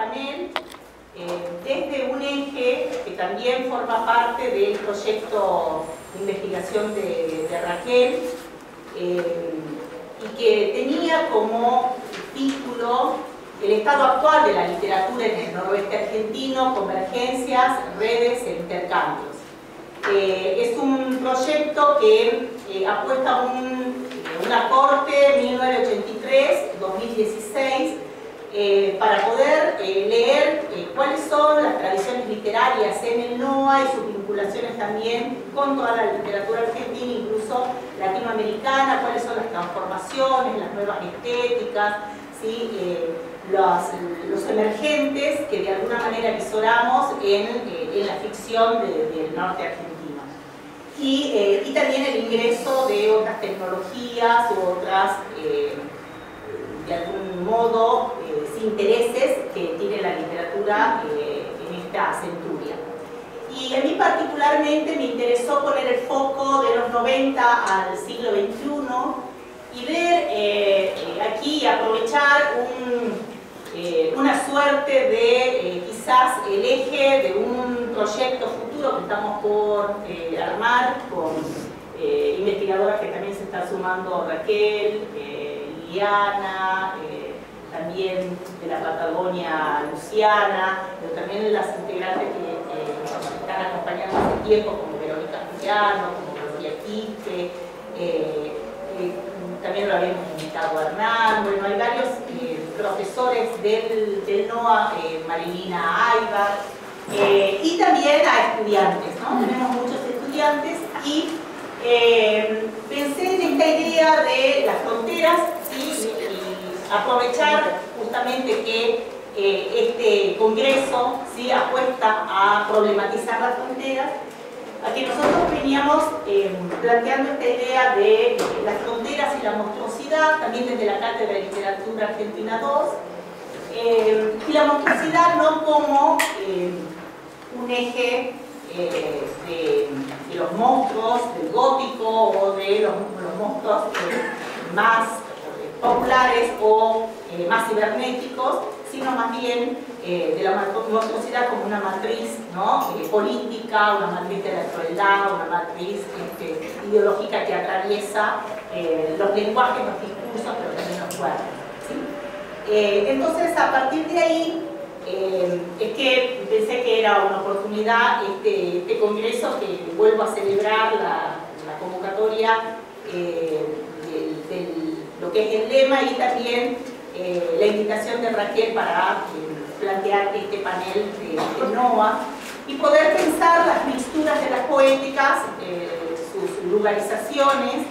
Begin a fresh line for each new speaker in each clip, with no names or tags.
panel eh, desde un eje que también forma parte del proyecto de investigación de, Raquel eh, y que tenía como título el estado actual de la literatura en el noroeste argentino, convergencias, redes e intercambios. Eh, es un proyecto que apuesta un, una corte 1983-2016 eh, para poder eh, leer eh, cuáles son las tradiciones literarias en el NOA y sus vinculaciones también con toda la literatura argentina, incluso latinoamericana, cuáles son las transformaciones, las nuevas estéticas, los, emergentes que de alguna manera visoramos en, la ficción del norte argentino. Y, y, también el ingreso de otras tecnologías u otras de algún modo intereses que tiene la literatura eh, en esta centuria. Y a mí particularmente me interesó poner el foco de los 90 al siglo XXI y ver eh, aquí, aprovechar una suerte de quizás el eje de un proyecto futuro que estamos por armar con investigadoras que también se está sumando Raquel, Liliana, eh, también de la Patagonia Luciana, pero también las integrantes que nos están acompañando hace tiempo, como Verónica Juliano, como Gloria Quique, eh, eh, también lo habíamos invitado Hernán, bueno, hay varios profesores del, del NOA, Marilina Aybar, y también a estudiantes, ¿no? Tenemos muchos estudiantes y pensé en esta idea de las fronteras y, aprovechar justamente que eh, este congreso ¿sí? apuesta a problematizar las fronteras, a que nosotros veníamos eh, planteando esta idea de las fronteras y la monstruosidad, también desde la Cátedra de Literatura Argentina 2, eh, y la monstruosidad no como un eje de, los monstruos del gótico o de los monstruos más populares o eh, más cibernéticos, sino más bien eh, de la monstruosidad como una matriz. Eh, política, una matriz de la crueldad, una matriz este, ideológica que atraviesa los lenguajes, los discursos, pero también los cuerpos. entonces, a partir de ahí, es que pensé que era una oportunidad este, este congreso que vuelvo a celebrar la, convocatoria que es el lema y también eh, la invitación de Raquel para eh, plantear este panel de, NOA y poder pensar las mixturas de las poéticas, eh, sus lugarizaciones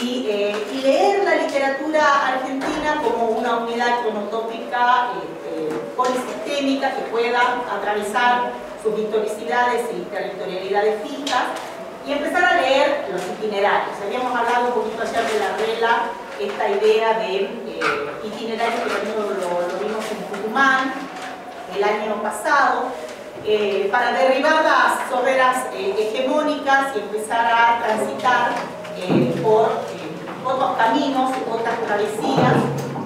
y, leer la literatura argentina como una unidad cronotópica polisistémica que pueda atravesar sus historicidades y territorialidades fijas y empezar a leer los itinerarios. Habíamos hablado un poquito ayer de la regla esta idea de eh, itinerario que también lo, vimos en Tucumán el año pasado, eh, para derribar las soberas eh, hegemónicas y empezar a transitar por otros caminos, otras travesías,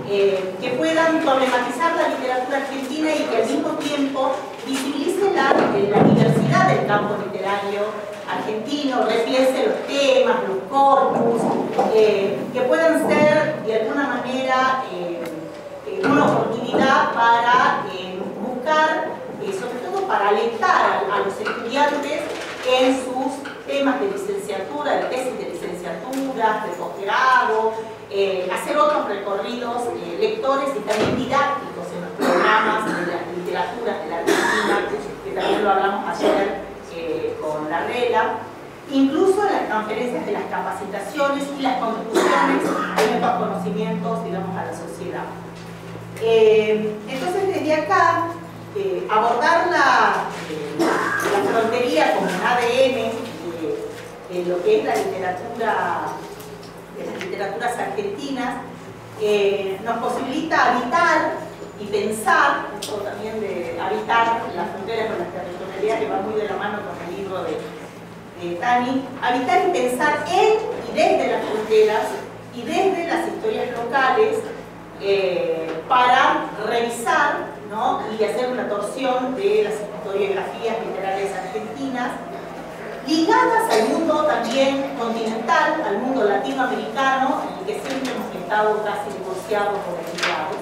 que puedan problematizar la literatura argentina y que al mismo tiempo visibilicen la, la diversidad del campo literario argentino, repiense los temas, los corpus, eh, que puedan ser de alguna manera eh, eh, una oportunidad para buscar, sobre todo para alentar a, los estudiantes en sus temas de licenciatura, de tesis de licenciatura, de posgrado, hacer otros recorridos lectores y también didácticos en los programas de la literatura de la Argentina, que también lo hablamos ayer con la regla, incluso en las transferencias de las capacitaciones y las contribuciones de nuestros conocimientos, digamos, a la sociedad. Eh, entonces, desde acá, eh, abordar la, eh, la, frontería como un ADN de, lo que es la literatura, de las literaturas argentinas, nos posibilita habitar y pensar, esto también de habitar las fronteras con las territorialidades que va muy de la mano con el libro de, de Tani, habitar y pensar en y desde las fronteras y desde las historias locales eh, para revisar y hacer una torsión de las argentinas, ligadas al mundo también continental, al mundo latinoamericano, en el que siempre hemos estado casi divorciados o desligados,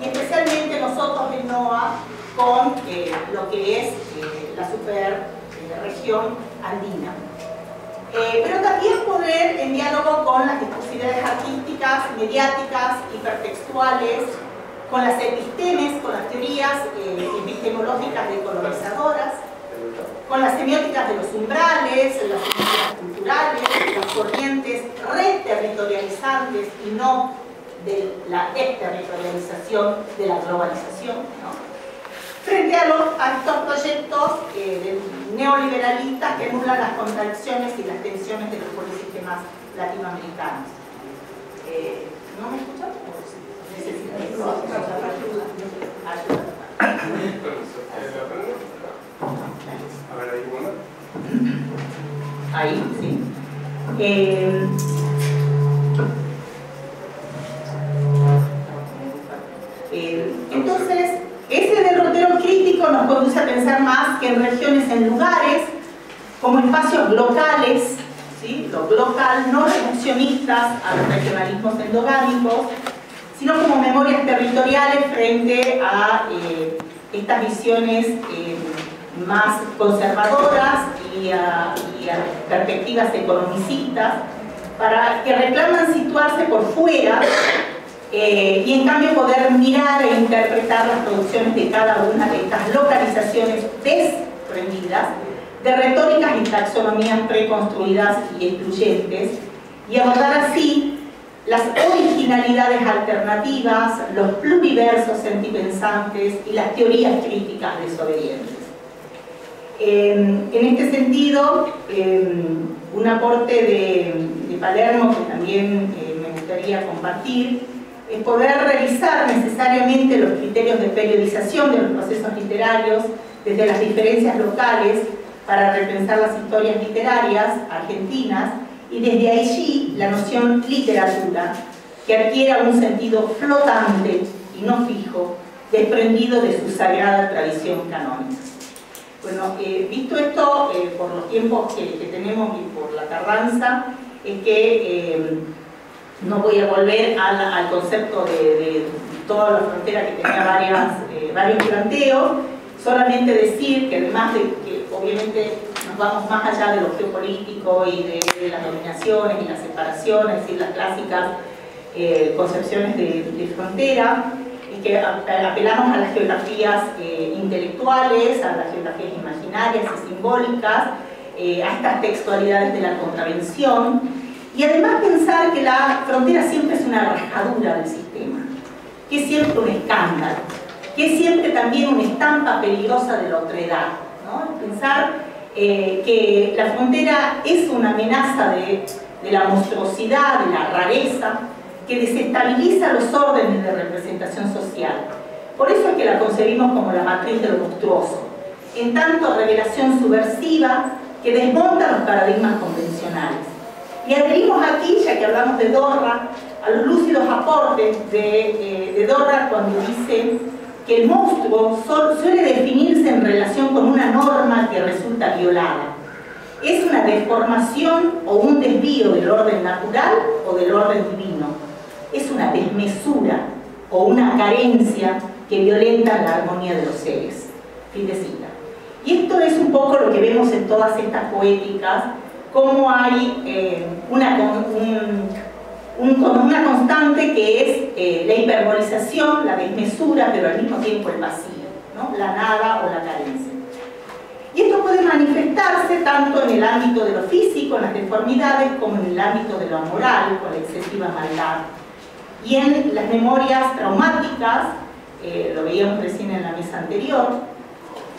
y especialmente nosotros en NOA con eh, lo que es eh, la super eh, andina. pero también poder, en diálogo con las discusiones artísticas, mediáticas, hipertextuales, con las epistemes, con las teorías epistemológicas decolonizadoras, con las semióticas de los umbrales, las semióticas culturales, las corrientes reterritorializantes y no de la exterritorialización de la globalización. Frente a, los, a, estos proyectos eh, neoliberalistas que anulan las contradicciones y las tensiones de los polisistemas latinoamericanos. Eh, ¿No me escuchan? Necesito ayuda. A ver, ahí Ahí, sí. Eh, eh, entonces, ese derrotero crítico nos conduce a pensar más que en regiones, en lugares, como espacios locales, ¿sí? lo local, no reduccionistas a los regionalismos endogámicos, sino como memorias territoriales frente a eh, estas visiones más conservadoras y a, perspectivas economicistas, para que reclaman situarse por fuera eh, y en cambio poder mirar e interpretar las producciones de cada una de estas localizaciones desprendidas de retóricas y taxonomías preconstruidas y excluyentes y abordar así las originalidades alternativas, los pluriversos sentipensantes y las teorías críticas desobedientes. En este sentido, un aporte de, Palermo que también eh, me gustaría compartir es poder revisar necesariamente los criterios de periodización de los procesos literarios desde las diferencias locales para repensar las historias literarias argentinas y desde allí la noción literatura, que adquiera un sentido flotante y no fijo, desprendido de su sagrada tradición canónica. Bueno, eh, visto esto, eh, por los tiempos que, tenemos y por la tardanza, es que eh, no voy a volver al, concepto de, toda la frontera que tenía varias, varios planteos, solamente decir que además de que obviamente vamos más allá de lo geopolítico y de, las dominaciones y las separaciones y las clásicas concepciones de, frontera que apelamos a las geografías eh, intelectuales, a las geografías imaginarias y simbólicas, eh, a estas textualidades de la contravención y además pensar que la frontera siempre es una rascadura del sistema, que es siempre un escándalo, que es siempre también una estampa peligrosa de la otredad. ¿no? Pensar eh, que la frontera es una amenaza de, la monstruosidad, de la rareza, que desestabiliza los órdenes de representación social. Por eso es que la concebimos como la matriz de lo monstruoso, en tanto revelación subversiva que desmonta los paradigmas convencionales. Y adherimos aquí, ya que hablamos de Dorra, a los lúcidos aportes de, eh, de Dorra cuando dice que el monstruo suele definirse en relación con una norma que resulta violada. Es una deformación o un desvío del orden natural o del orden divino. Es una desmesura o una carencia que violenta la armonía de los seres. Fin de cita. Y esto es un poco lo que vemos en todas estas poéticas, cómo hay eh, una, una constante que es eh, la hiperbolización, la desmesura, pero al mismo tiempo el vacío, ¿no? la nada o la carencia. Y esto puede manifestarse tanto en el ámbito de lo físico, en las deformidades, como en el ámbito de lo moral, con la excesiva maldad. Y en las memorias traumáticas, eh, lo veíamos recién en la mesa anterior,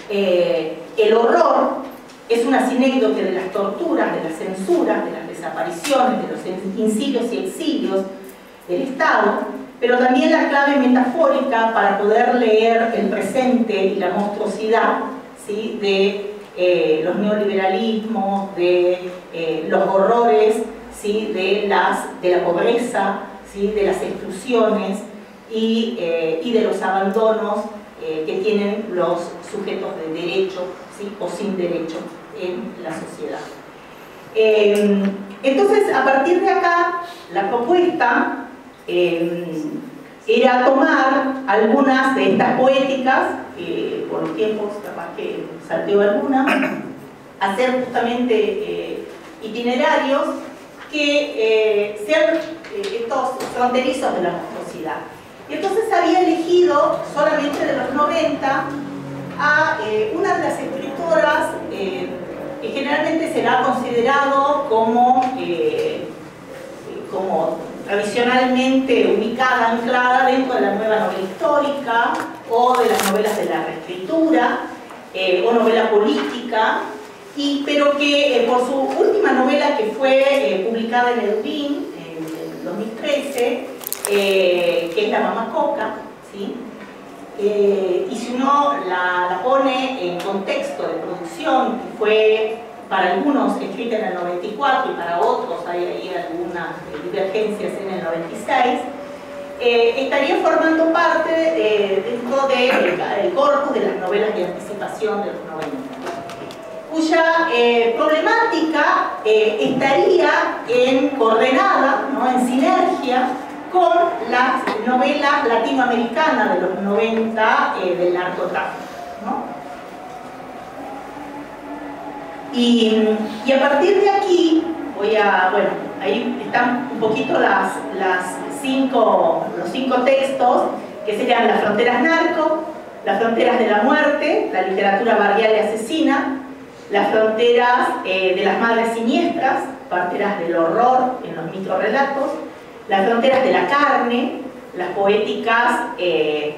eh, el horror es una sinécdoque de las torturas, de las censuras, de las desapariciones, de los incilios y exilios del Estado, pero también la clave metafórica para poder leer el presente y la monstruosidad ¿sí? de eh, los neoliberalismos, de los horrores ¿sí? de, las, de la pobreza, ¿sí? de las exclusiones y, eh, y de los abandonos que tienen los sujetos de derecho o sin derecho en la sociedad. entonces, a partir de acá, la propuesta era tomar algunas de estas poéticas, por los tiempos capaz que salteó alguna, hacer justamente eh, itinerarios que eh, sean eh, estos fronterizos de la monstruosidad. Y entonces había elegido solamente de los 90 a una de las escritoras que generalmente será considerado como, como tradicionalmente ubicada, anclada dentro de la nueva novela histórica o de las novelas de la reescritura eh, o novela política, y, pero que eh, por su última novela que fue eh, publicada en el en, en 2013, que es La Mamá Coca, ¿sí? y si uno la, pone en contexto de producción, que fue para algunos escrita en el 94 y para otros hay ahí algunas divergencias en el 96, eh, estaría formando parte eh, dentro del corpus de las novelas de anticipación de los 90 cuya eh, problemática estaría en coordenada, ¿no? en sinergia con las novelas latinoamericanas de los 90 del narcotráfico. ¿no? Y, a partir de aquí, voy a, bueno, ahí están un poquito las, las cinco, los cinco textos, que serían las fronteras narco, las fronteras de la muerte, la literatura barrial y asesina, las fronteras eh, de las madres siniestras, parteras del horror en los microrelatos, las fronteras de la carne, las poéticas eh,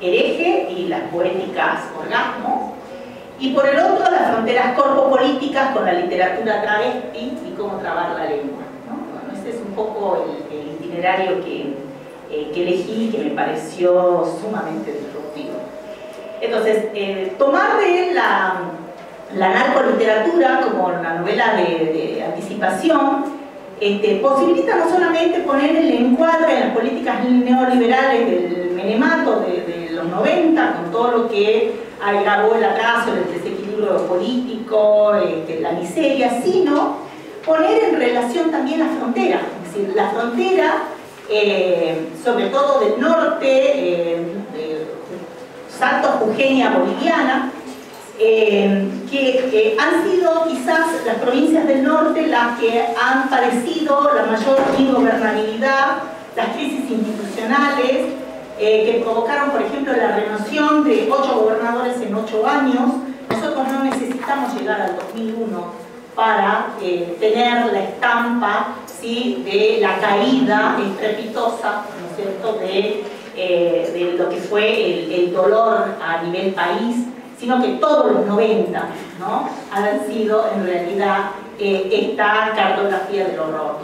hereje y las poéticas orgasmo, y por el otro las fronteras corpopolíticas con la literatura travesti y cómo trabar la lengua. Bueno, ese es un poco el, itinerario que, eh, que, elegí y que me pareció sumamente disruptivo. Entonces, tomar de la, la narcoliteratura como una novela de, anticipación este, posibilita no solamente poner el encuadre en las políticas neoliberales del menemato de, los 90, con todo lo que agravó el atraso, el desequilibrio político, este, la miseria, sino poner en relación también la frontera, es decir, la frontera, eh, sobre todo del norte, eh, Santo Eugenia boliviana, eh, que han sido quizás las provincias del norte las que han padecido la mayor ingobernabilidad, las crisis institucionales, eh, que provocaron, por ejemplo, la renovación de ocho gobernadores en ocho años. Nosotros no necesitamos llegar al 2001 para eh, tener la estampa ¿sí? de la caída estrepitosa ¿no es cierto? De, de lo que fue el, dolor a nivel país, sino que todos los 90 ¿no? han sido en realidad esta cartografía del horror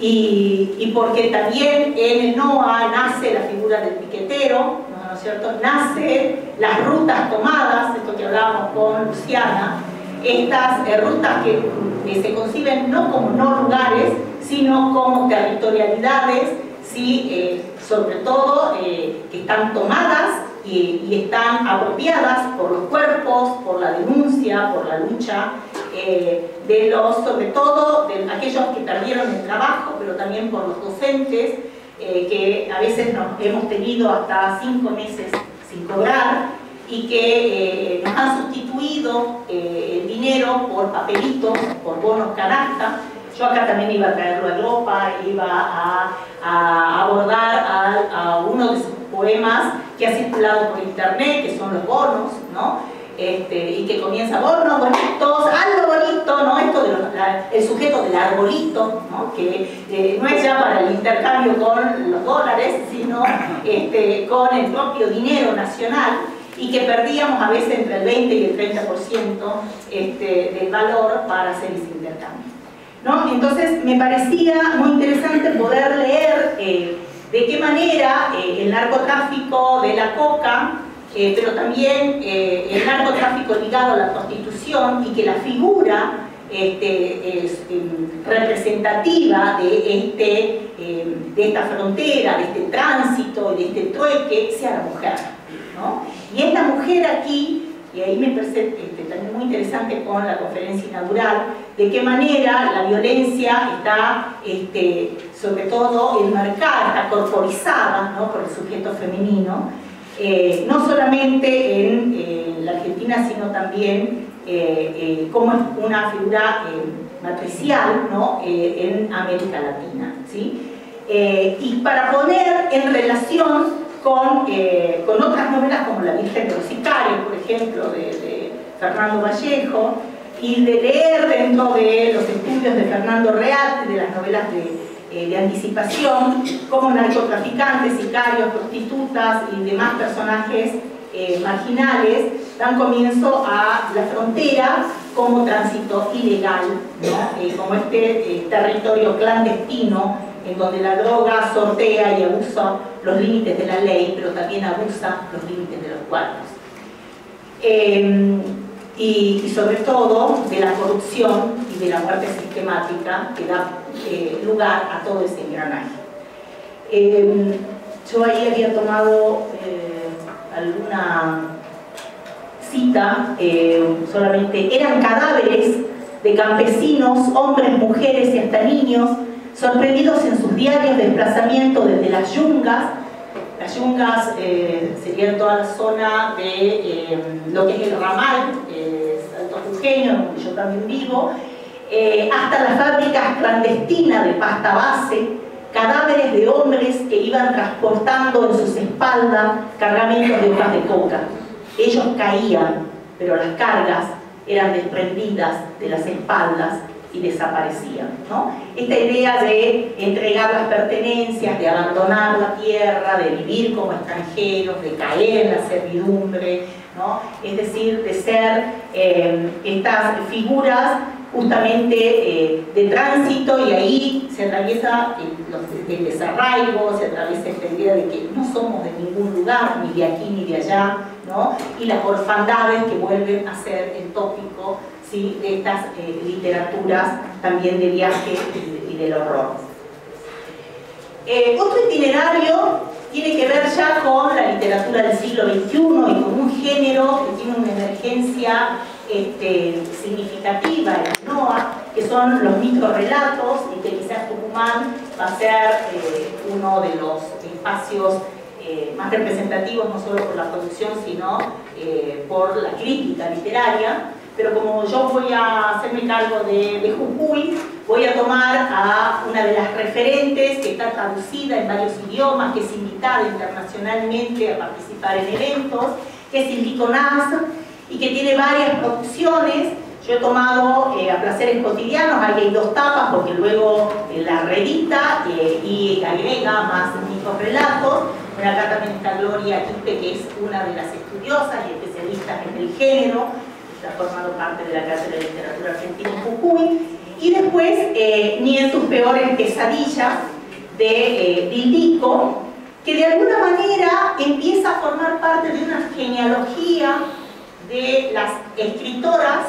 y, porque también en el NOA nace la figura del piquetero, ¿no es cierto? Nace las rutas tomadas, esto que hablábamos con Luciana, estas eh, rutas que, se conciben no como no lugares, sino como territorialidades, ¿sí? Eh, sobre todo eh, que están tomadas y, y, están apropiadas por los cuerpos, por la denuncia, por la lucha, eh, de los, sobre todo de aquellos que perdieron el trabajo, pero también por los docentes, eh, que a veces nos hemos tenido hasta cinco meses sin cobrar y que eh, nos han sustituido el dinero por papelitos, por bonos canasta. Yo acá también iba a traerlo a Europa, iba a, abordar a, a uno de sus poemas que ha circulado por internet, que son los bonos, ¿no? Este, y que comienza bonos bonitos, algo bonito, ¿no? Esto de el sujeto del arbolito, ¿no? que eh, no es ya para el intercambio con los dólares, sino este, con el propio dinero nacional y que perdíamos a veces entre el 20 y el 30% este, del valor para hacer ese intercambio. ¿no? Entonces me parecía muy interesante poder leer eh, de qué manera eh, el narcotráfico de la coca eh, pero también eh, el narcotráfico ligado a la prostitución y que la figura este, em, representativa de, este, em, de esta frontera, de este tránsito, de este trueque, sea la mujer. Y esta mujer aquí, y ahí me parece este, también muy interesante con la conferencia inaugural, de qué manera la violencia está, este, sobre todo enmarcada, está corporizada por el sujeto femenino, eh, no solamente en eh, la Argentina, sino también eh, como una figura matricial en América Latina. y para poner en relación con, con, otras novelas como La Virgen de los Sicarios, por ejemplo, de, Fernando Vallejo, y de leer dentro de los estudios de Fernando Real, de las novelas de eh, anticipación, como narcotraficantes, sicarios, prostitutas y demás personajes eh, marginales dan comienzo a la frontera como tránsito ilegal, eh, como este territorio clandestino en donde la droga sortea y abusa los límites de la ley, pero también abusa los límites de los cuerpos. Y sobre todo de la corrupción y de la muerte sistemática que da eh, lugar a todo ese engranaje. Em, yo ahí había tomado eh, alguna cita, eh, solamente eran cadáveres de campesinos, hombres, mujeres y hasta niños, sorprendidos en sus diarios de desplazamiento desde las yungas, las yungas serían toda la zona de lo que es el ramal, Santo Eugenio, donde yo también vivo, eh, hasta las fábricas clandestinas de pasta base, cadáveres de hombres que iban transportando en sus espaldas cargamentos de hojas de coca. Ellos caían, pero las cargas eran desprendidas de las espaldas y desaparecían. Esta idea de entregar las pertenencias, de abandonar la tierra, de vivir como extranjeros, de caer en la servidumbre, es decir, de ser eh, estas figuras justamente eh, de tránsito y ahí se atraviesa el, desarraigo, se atraviesa esta idea de que no somos de ningún lugar, ni de aquí ni de allá, ¿no? y las orfandades que vuelven a ser el tópico de estas eh, literaturas también de viaje y, del horror. Eh, otro itinerario tiene que ver ya con la literatura del siglo XXI y con un género que tiene una emergencia este, significativa en NOA, que son los microrelatos y que quizás Tucumán va a ser eh, uno de los espacios más representativos, no solo por la producción, sino por la crítica literaria. Pero como yo voy a hacerme cargo de, de Jujuy, voy a tomar a una de las referentes que está traducida en varios idiomas, que es invitada internacionalmente a participar en eventos, que es Indico Naz, y que tiene varias producciones. Yo he tomado eh, a placeres cotidianos, ahí hay dos tapas porque luego eh, la redita eh, y agrega más relatos. Bueno, acá también está Gloria Quipe, que es una de las estudiosas y especialistas en el género, está formando parte de la Cátedra de Literatura Argentina en Jujuy. Y después, Ni en sus peores pesadillas, de Dildico, que de alguna manera empieza a formar parte de una genealogía de las escritoras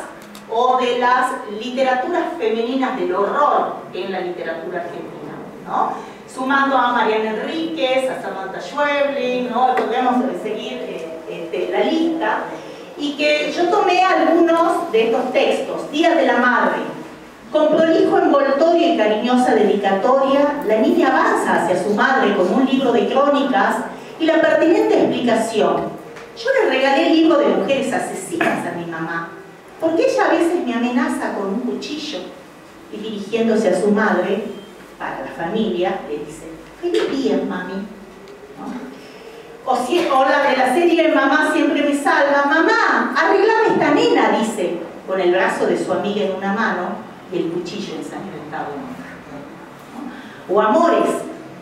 o de las literaturas femeninas del horror en la literatura argentina, ¿no? Sumando a Mariana Enríquez, a Samantha Schweblin, ¿no? podemos seguir eh, este, la lista, y que yo tomé algunos de estos textos. Día de la Madre. Con prolijo envoltorio y cariñosa dedicatoria, la niña avanza hacia su madre con un libro de crónicas y la pertinente explicación yo le regalé el libro de mujeres asesinas a mi mamá, porque ella a veces me amenaza con un cuchillo y dirigiéndose a su madre, para la familia, le dice, feliz día, mami. O, si, o la de la serie Mamá siempre me salva, mamá, arreglame esta nena, dice, con el brazo de su amiga en una mano y el cuchillo ensangrentado en otra. O amores,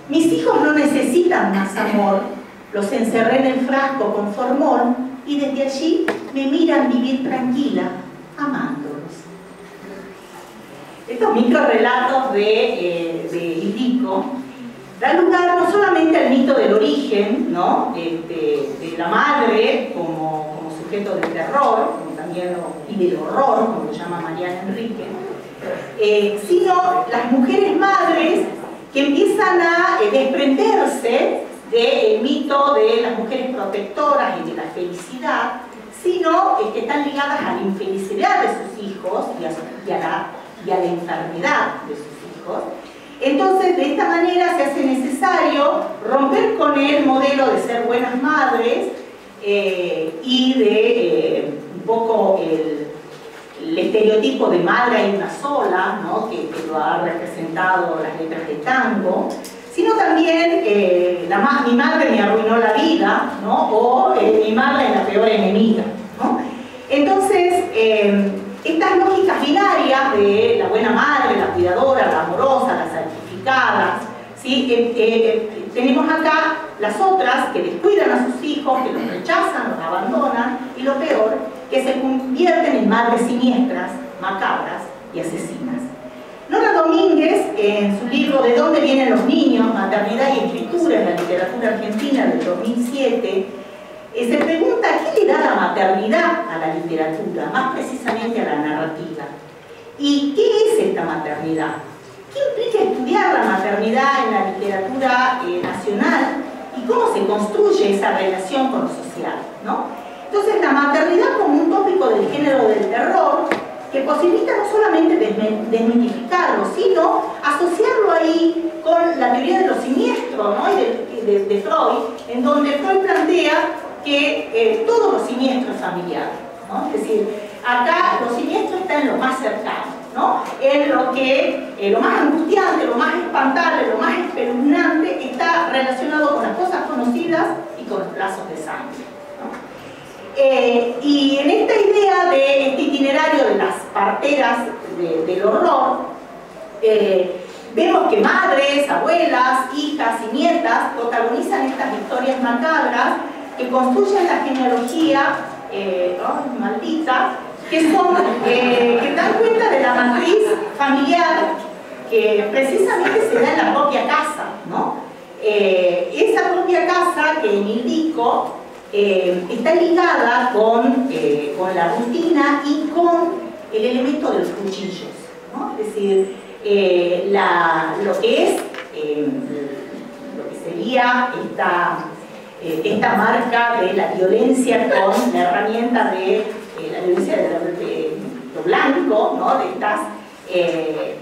mis hijos no necesitan más amor, los encerré en el frasco con formol y desde allí me miran vivir tranquila, amándolos. Estos microrelatos de, eh, de dan lugar no solamente al mito del origen, ¿no? De la madre como, sujeto del terror, como también y del horror, como lo llama Mariana Enrique, eh, sino las mujeres madres que empiezan a eh, desprenderse del mito de las mujeres protectoras y de la felicidad, sino que están ligadas a la infelicidad de sus hijos y a la enfermedad de sus hijos. Entonces, de esta manera se hace necesario romper con el modelo de ser buenas madres eh, y de eh, un poco el, estereotipo de madre y una sola, ¿no? que, lo ha representado las letras de tango, sino también eh, mi madre me arruinó la vida, ¿no? o mi madre es la peor enemiga. ¿no? Entonces, estas lógicas binarias de la buena madre, la cuidadora, la amorosa, la ¿sí? Eh, eh, tenemos acá las otras que descuidan a sus hijos, que los rechazan, los abandonan, y lo peor, que se convierten en madres siniestras, macabras y asesinas. Nora Domínguez, en su libro ¿De dónde vienen los niños? Maternidad y escritura en la literatura argentina del 2007, se pregunta qué le da la maternidad a la literatura, más precisamente a la narrativa. ¿Y qué es esta maternidad? ¿Qué implica estudiar la maternidad en la literatura eh, nacional y cómo se construye esa relación con lo social? ¿no? Entonces, la maternidad como un tópico del género del terror que posibilita no solamente desmitificarlo, sino asociarlo ahí con la teoría de lo siniestro ¿no? de, de Freud, en donde Freud plantea que eh, todos los siniestros familiares. ¿no? Es decir, acá los siniestros están en lo más cercano, ¿no? en lo que eh, lo más angustiante, lo más espantable, lo más espeluznante está relacionado con las cosas conocidas y con los plazos de sangre. Eh, y en esta idea de este itinerario de las parteras del horror, vemos que madres, abuelas, hijas y nietas protagonizan estas historias macabras que construyen la genealogía eh, maldita, que, son, eh, que dan cuenta de la matriz familiar que precisamente se da en la propia casa. ¿no? Eh, esa propia casa que en Indico está ligada con, con, la rutina y con el elemento de los cuchillos. ¿no? Es decir, lo que es, lo que sería esta eh, esta marca de la violencia con la herramienta de eh, la violencia de, lo blanco, ¿no? de estas eh,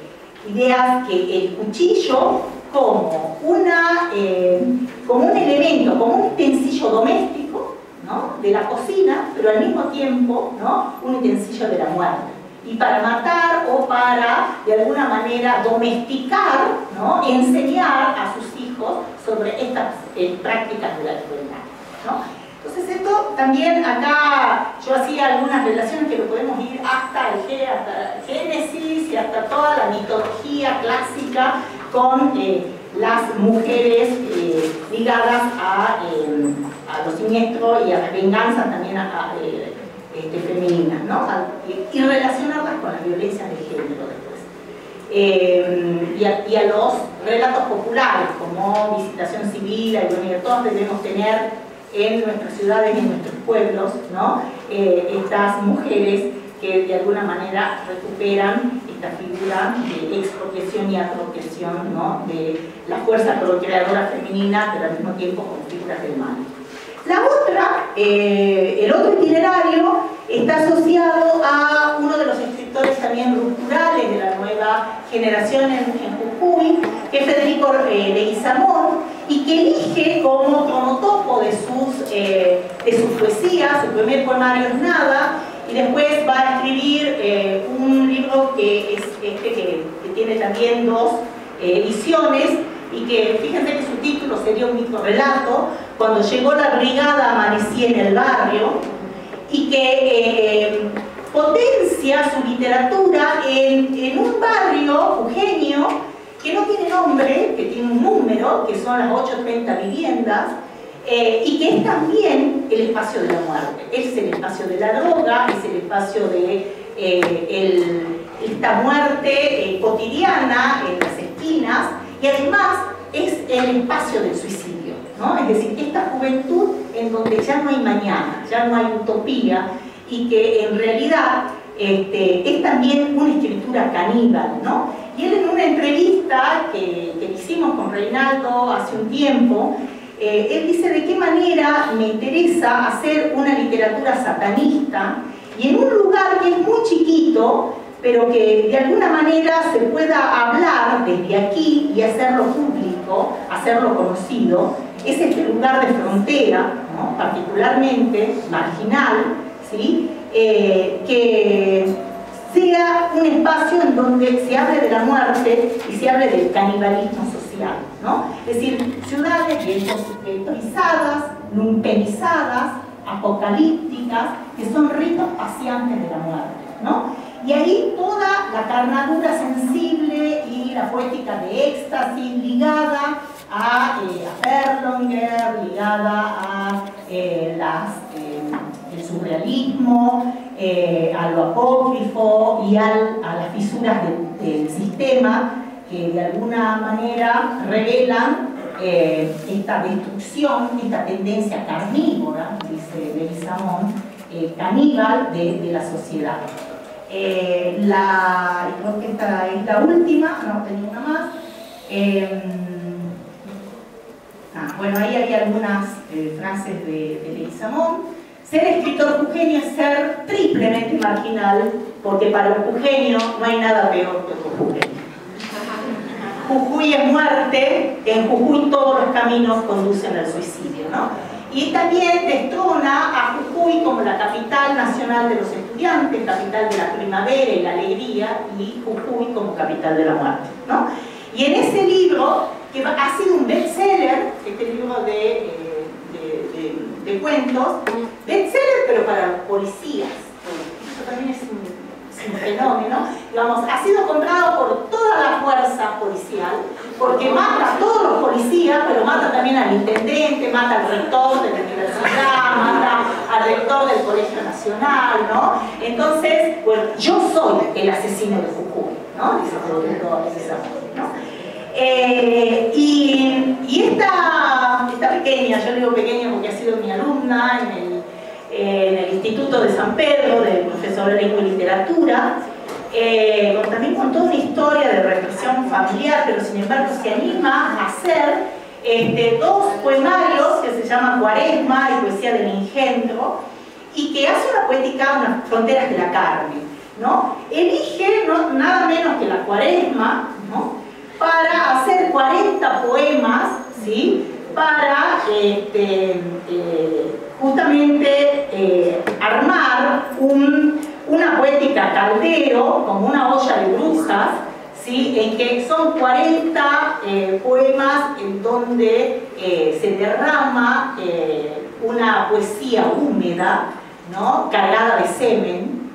ideas que el cuchillo como, una, como un elemento, como un utensilio doméstico ¿no? de la cocina, pero al mismo tiempo ¿no? un utensilio de la muerte y para matar o para, de alguna manera, domesticar, ¿no? enseñar a sus hijos sobre estas eh, prácticas de la crueldad. Entonces esto también acá yo hacía algunas relaciones que lo podemos ir hasta el, hasta Génesis y hasta toda la mitología clásica con eh, las mujeres eh, ligadas a, a, lo siniestro y a la venganza también a, este, femeninas, ¿no? y, relacionarlas con las violencias de género después. Eh, y, a, los relatos populares, como visitación civil, y bueno, todos debemos tener en nuestras ciudades y en nuestros pueblos, ¿no? Eh, estas mujeres que de alguna manera recuperan esta figura de expropiación y apropiación ¿no? de la fuerza procreadora femenina, pero al mismo tiempo con figuras del mal. La otra, eh, el otro itinerario, está asociado a uno de los escritores también rupturales de la nueva generación en, Que es Federico eh, Leguizamón, y que elige como cronotopo de sus, eh, de sus poesías, su primer poemario es Nada, y después va a escribir un libro que, es este, que, tiene también dos ediciones, y que fíjense que su título sería un microrelato, cuando llegó la brigada amanecía en el barrio, y que eh, potencia su literatura en, un barrio eugenio que no tiene nombre, que tiene un número, que son las 830 viviendas, eh, y que es también el espacio de la muerte. Es el espacio de la droga, es el espacio de eh, esta muerte cotidiana en las esquinas, y además es el espacio del suicidio, ¿no? Es decir, esta juventud en donde ya no hay mañana, ya no hay utopía y que en realidad este, es también una escritura caníbal, ¿no? Y él en una entrevista que, que hicimos con Reinaldo hace un tiempo, eh, él dice de qué manera me interesa hacer una literatura satanista y en un lugar que es muy chiquito, pero que de alguna manera se pueda hablar desde aquí y hacerlo público, hacerlo conocido, es este lugar de frontera, particularmente marginal, ¿sí? Eh, que sea un espacio en donde se hable de la muerte y se hable del canibalismo social. ¿no? Es decir, ciudades ghettoizadas, lumpenizadas, apocalípticas, que son ritos paseantes de la muerte. ¿no? Y ahí toda la carnadura sensible y la poética de éxtasis ligada a, eh, ligada a eh, las, eh, el surrealismo, eh, a lo apócrifo y a las fisuras del sistema que de alguna manera revelan eh, esta destrucción, esta tendencia carnívora, dice Leguizamón, eh, caníbal de, la sociedad. la, creo que esta es la última, no tenía una más. Em, ah, bueno, ahí hay algunas frases de, de Leguizamón. Ser escritor jujeño es ser triplemente marginal, porque para un jujeño no hay nada peor que jujeño. Jujuy es muerte, en Jujuy todos los caminos conducen al suicidio, ¿no? Y también destrona a Jujuy como la capital nacional de los estudiantes, capital de la primavera y la alegría, y Jujuy como capital de la muerte, ¿no? Y en ese libro, que ha sido un bestseller, este libro de, eh, de, de cuentos, Bestseller, pero para los policías. Eso también es un, fenómeno. Digamos, ha sido comprado por toda la fuerza policial, porque mata a todos los policías, pero mata también al intendente, mata al rector de la universidad, mata al rector del Colegio Nacional, ¿no? Entonces, bueno, yo soy el asesino de Jujuy, ¿no? Dice ¿no? Eh, y, esta, pequeña, yo digo pequeña porque ha sido mi alumna en el Instituto de San Pedro, del profesor de Lengua y Literatura, eh, también con toda una historia de represión familiar, pero sin embargo se anima a hacer este, dos poemarios que se llaman Cuaresma y Poesía del Engendro, y que hace una poética, unas fronteras de la carne. ¿no? Elige nada menos que la Cuaresma para hacer 40 poemas ¿sí? para este, eh, justamente eh, armar una poética caldero, como una olla de brujas, ¿sí? en que son 40 eh, poemas en donde se derrama una poesía húmeda, ¿no? cargada de semen,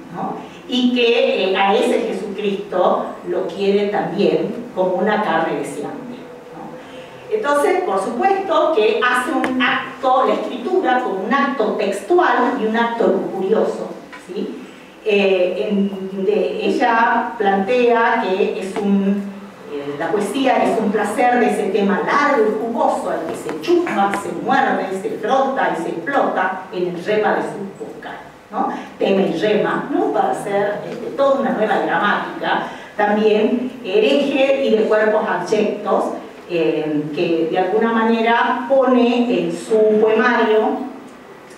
y que a ese Jesucristo lo quiere también como una carne deseante. Entonces, por supuesto que hace un acto, la escritura, como un acto textual y un acto lujurioso. ¿sí? Eh, ella plantea que es un, eh, la poesía es un placer de ese tema largo y jugoso al que se chupa, se muerde, se frota y se explota en el rema de su boca. ¿No? Tema y rema, para hacer este, toda una nueva gramática, también hereje y de cuerpos abyectos, eh, que de alguna manera pone en su poemario,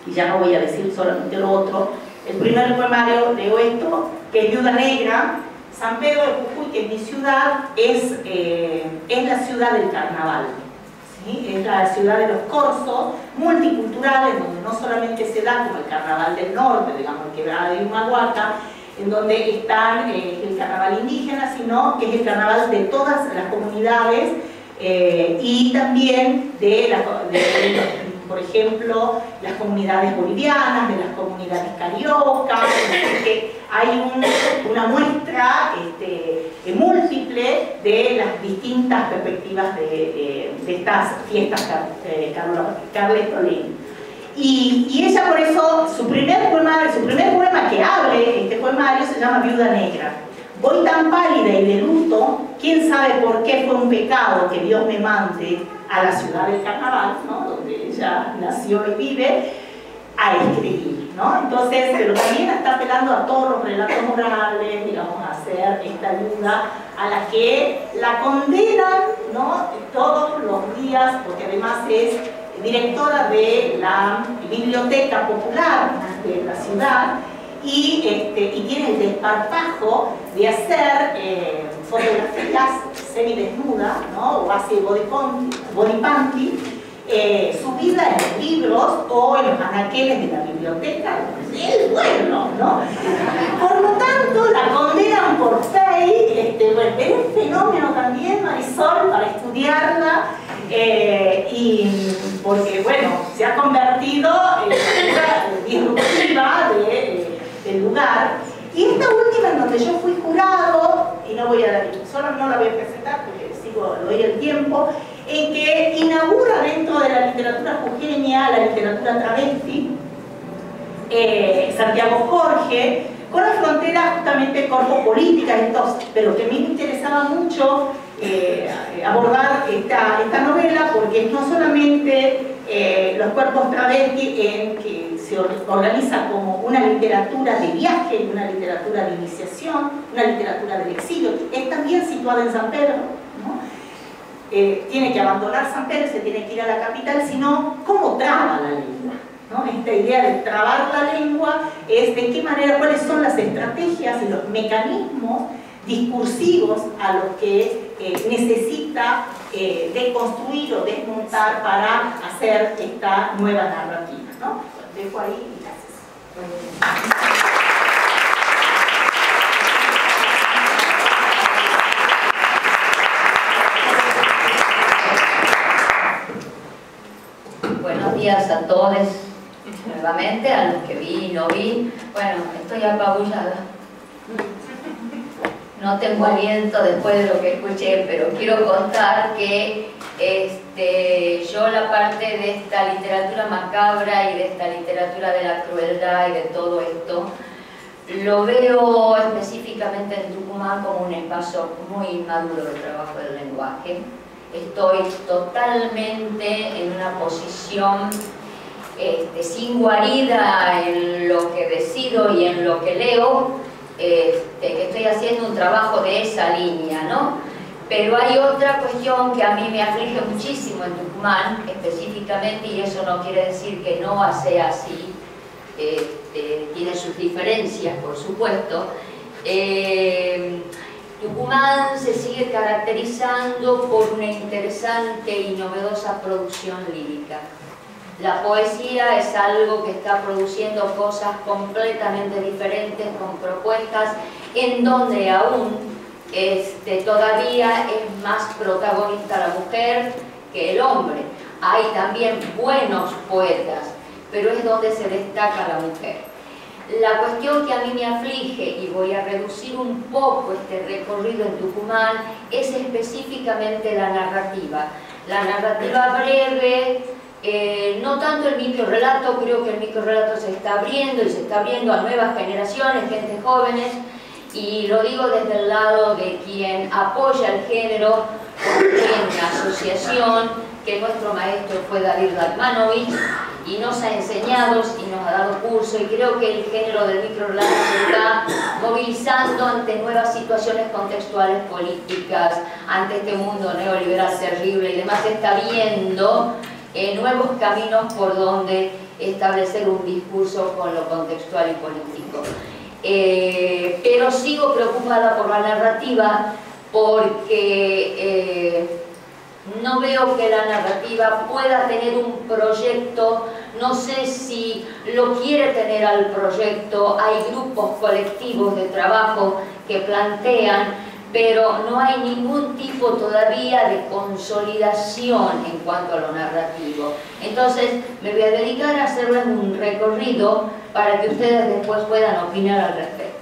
y ya no voy a decir solamente lo otro, el primer poemario leo esto, que es Viuda Negra, San Pedro de Jujuy, que mi ciudad, es, eh, es la ciudad del carnaval. Es la ciudad de los corsos multiculturales, donde no solamente se da como el carnaval del norte, digamos, el quebrada de Humahuaca, en donde están eh, el carnaval indígena, sino que es el carnaval de todas las comunidades eh, y también de, por ejemplo, las comunidades bolivianas, de las comunidades cariocas, que hay una muestra este, múltiple de las distintas perspectivas de, estas fiestas eh, Carletolín. Y, y, ella por eso, su primer poema, su primer poema que abre este poemario se llama Viuda Negra. Voy tan pálida y de luto, quién sabe por qué fue un pecado que Dios me mande a la ciudad del carnaval, donde ella nació y vive, a escribir, ¿no? Entonces, pero también está apelando a todos los relatos morales, digamos, a hacer esta ayuda a la que la condenan, ¿no? Todos los días, porque además es directora de la Biblioteca Popular de la ciudad y, este, tiene el desparpajo de hacer eh, fotografías semidesnudas, ¿no? o hace body, panty, eh, subida en los libros o en los anaqueles de la biblioteca del pueblo, ¿no? Por lo tanto, la condenan por fe, este, bueno, es un fenómeno también, Marisol, para estudiarla, eh, y porque, bueno, se ha convertido en una disruptiva de, del lugar. Y esta última en donde yo fui jurado, y no voy a solo no la voy a presentar porque sigo, doy el tiempo, en que inaugura dentro de la literatura jujeña, la literatura travesti, eh, Santiago Jorge, con la frontera justamente corpo-política, pero que a mí me interesaba mucho eh, abordar esta, novela porque no solamente eh, los cuerpos travesti en que se organiza como una literatura de viaje, una literatura de iniciación, una literatura del exilio, es también situada en San Pedro, tiene que abandonar San Pedro, se tiene que ir a la capital, sino cómo traba la lengua. Esta idea de trabar la lengua es de qué manera, cuáles son las estrategias y los mecanismos discursivos a los que eh, necesita eh, deconstruir o desmontar para hacer esta nueva narrativa. ¿no? Dejo ahí y gracias.
A todos nuevamente, a los que vi y no vi. Bueno, estoy apabullada no tengo aliento después de lo que escuché, pero quiero contar que este, yo la parte de esta literatura macabra y de esta literatura de la crueldad y de todo esto, lo veo específicamente en Tucumán como un espacio muy inmaduro de trabajo del lenguaje. Estoy totalmente en una posición este, sin guarida en lo que decido y en lo que leo, este, que estoy haciendo un trabajo de esa línea, ¿no? Pero hay otra cuestión que a mí me aflige muchísimo en Tucumán, específicamente, y eso no quiere decir que no sea así, este, tiene sus diferencias, por supuesto. Eh, Tucumán se sigue caracterizando por una interesante y novedosa producción lírica. La poesía es algo que está produciendo cosas completamente diferentes, con propuestas en donde aún este, todavía es más protagonista la mujer que el hombre. Hay también buenos poetas, pero es donde se destaca la mujer. La cuestión que a mí me aflige, y voy a reducir un poco este recorrido en Tucumán, es específicamente la narrativa. La narrativa breve, eh, no tanto el microrelato, creo que el microrelato se está abriendo y se está abriendo a nuevas generaciones, gente jóvenes, y lo digo desde el lado de quien apoya el género, en la asociación, que nuestro maestro fue David Dalmanovich, y nos ha enseñado y nos ha dado curso, y creo que el género del microrelato se está movilizando ante nuevas situaciones contextuales políticas, ante este mundo neoliberal terrible y demás, está viendo eh, nuevos caminos por donde establecer un discurso con lo contextual y político. Eh, pero sigo preocupada por la narrativa porque eh, no veo que la narrativa pueda tener un proyecto, no sé si lo quiere tener al proyecto, hay grupos colectivos de trabajo que plantean pero no hay ningún tipo todavía de consolidación en cuanto a lo narrativo. Entonces me voy a dedicar a hacerles un recorrido para que ustedes después puedan opinar al respecto.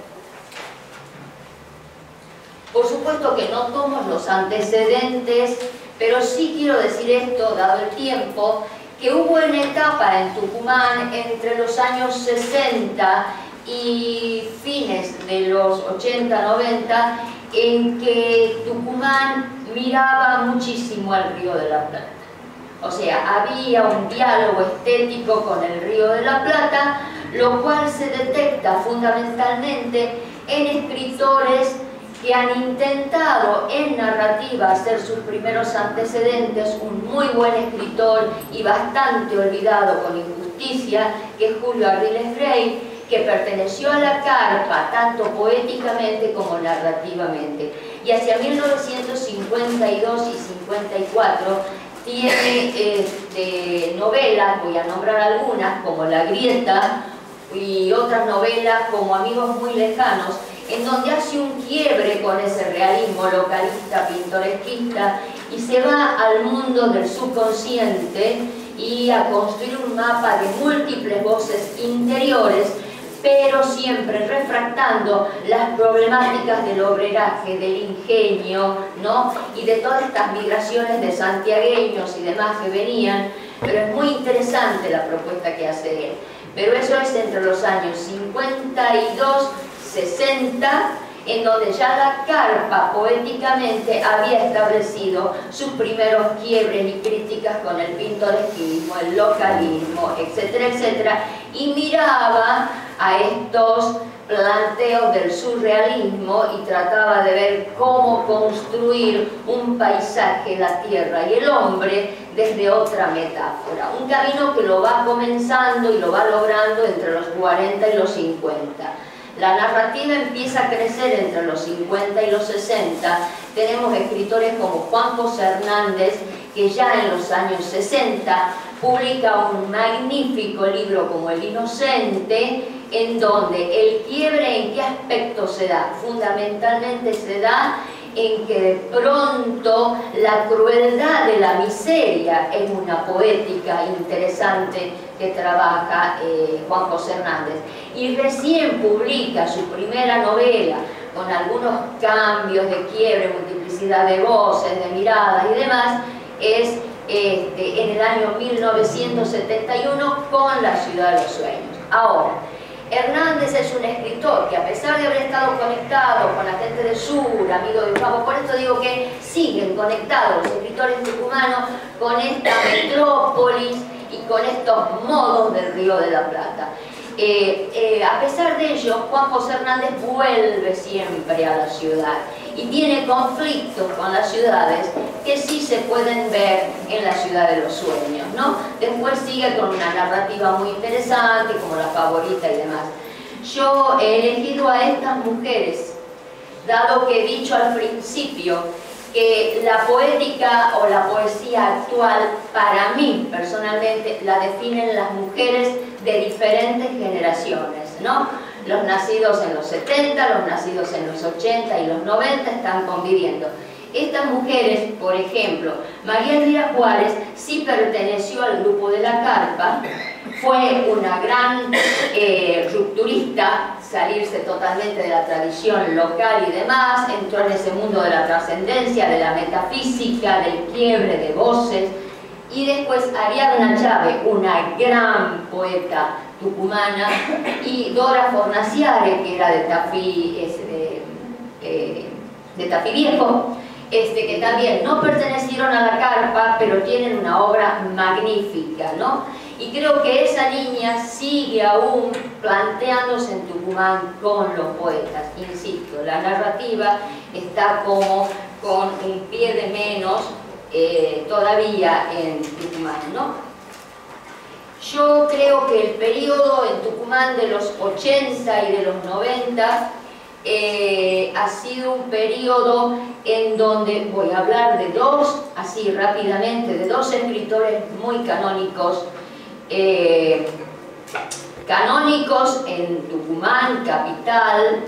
Por supuesto que no tomo los antecedentes, pero sí quiero decir esto, dado el tiempo, que hubo una etapa en Tucumán entre los años 60 y fines de los 80-90 en que Tucumán miraba muchísimo al río de la Plata. O sea, había un diálogo estético con el Río de la Plata, lo cual se detecta fundamentalmente en escritores que han intentado en narrativa hacer sus primeros antecedentes, un muy buen escritor y bastante olvidado con injusticia, que es Julio Ardiles Frey, que perteneció a la carpa tanto poéticamente como narrativamente. Y hacia 1952 y 54 tiene este, novelas, voy a nombrar algunas, como La Grieta, y otras novelas como Amigos muy lejanos, en donde hace un quiebre con ese realismo localista, pintoresquista, y se va al mundo del subconsciente y a construir un mapa de múltiples voces interiores pero siempre refractando las problemáticas del obreraje, del ingenio, ¿no? y de todas estas migraciones de santiagueños y demás que venían, pero es muy interesante la propuesta que hace él. Pero eso es entre los años 52, 60, en donde ya la carpa poéticamente había establecido sus primeros quiebres y críticas con el pintoresquismo, el localismo, etcétera, etcétera, y miraba a estos planteos del surrealismo y trataba de ver cómo construir un paisaje, la tierra y el hombre desde otra metáfora. Un camino que lo va comenzando y lo va logrando entre los 40 y los 50. La narrativa empieza a crecer entre los 50 y los 60. Tenemos escritores como Juan José Hernández, que ya en los años 60 publica un magnífico libro como El Inocente, en donde el quiebre en qué aspecto se da. Fundamentalmente se da en que pronto la crueldad de la miseria es una poética interesante que trabaja eh, Juan José Hernández. Y recién publica su primera novela con algunos cambios de quiebre, multiplicidad de voces, de miradas y demás, es este, en el año 1971 con La ciudad de los sueños. Ahora, Hernández es un escritor que a pesar de haber estado conectado con la gente del sur, amigo de Pablo, por esto digo que siguen conectados los escritores tucumanos con esta metrópolis y con estos modos del Río de la Plata. Eh, eh, a pesar de ello, Juan José Hernández vuelve siempre a la ciudad y tiene conflictos con las ciudades que sí se pueden ver en la ciudad de los sueños, ¿no? Después sigue con una narrativa muy interesante, como la favorita y demás. Yo he elegido a estas mujeres, dado que he dicho al principio que la poética o la poesía actual, para mí personalmente, la definen las mujeres de diferentes generaciones, ¿no? Los nacidos en los 70, los nacidos en los 80 y los 90 están conviviendo. Estas mujeres, por ejemplo, María Elvira Juárez sí perteneció al grupo de la carpa, fue una gran eh, rupturista, salirse totalmente de la tradición local y demás, entró en ese mundo de la trascendencia, de la metafísica, del quiebre de voces, y después Ariadna Chávez, una gran poeta tucumana, y Dora Fornaciare, que era de Tafí, de, eh, Viejo, este, que también no pertenecieron a la carpa, pero tienen una obra magnífica, ¿no? Y creo que esa niña sigue aún planteándose en Tucumán con los poetas. Insisto, la narrativa está como con un pie de menos eh, todavía en Tucumán, ¿no? Yo creo que el periodo en Tucumán de los 80 y de los 90 eh, ha sido un periodo en donde voy a hablar de dos, así rápidamente, de dos escritores muy canónicos, eh, canónicos en Tucumán, capital,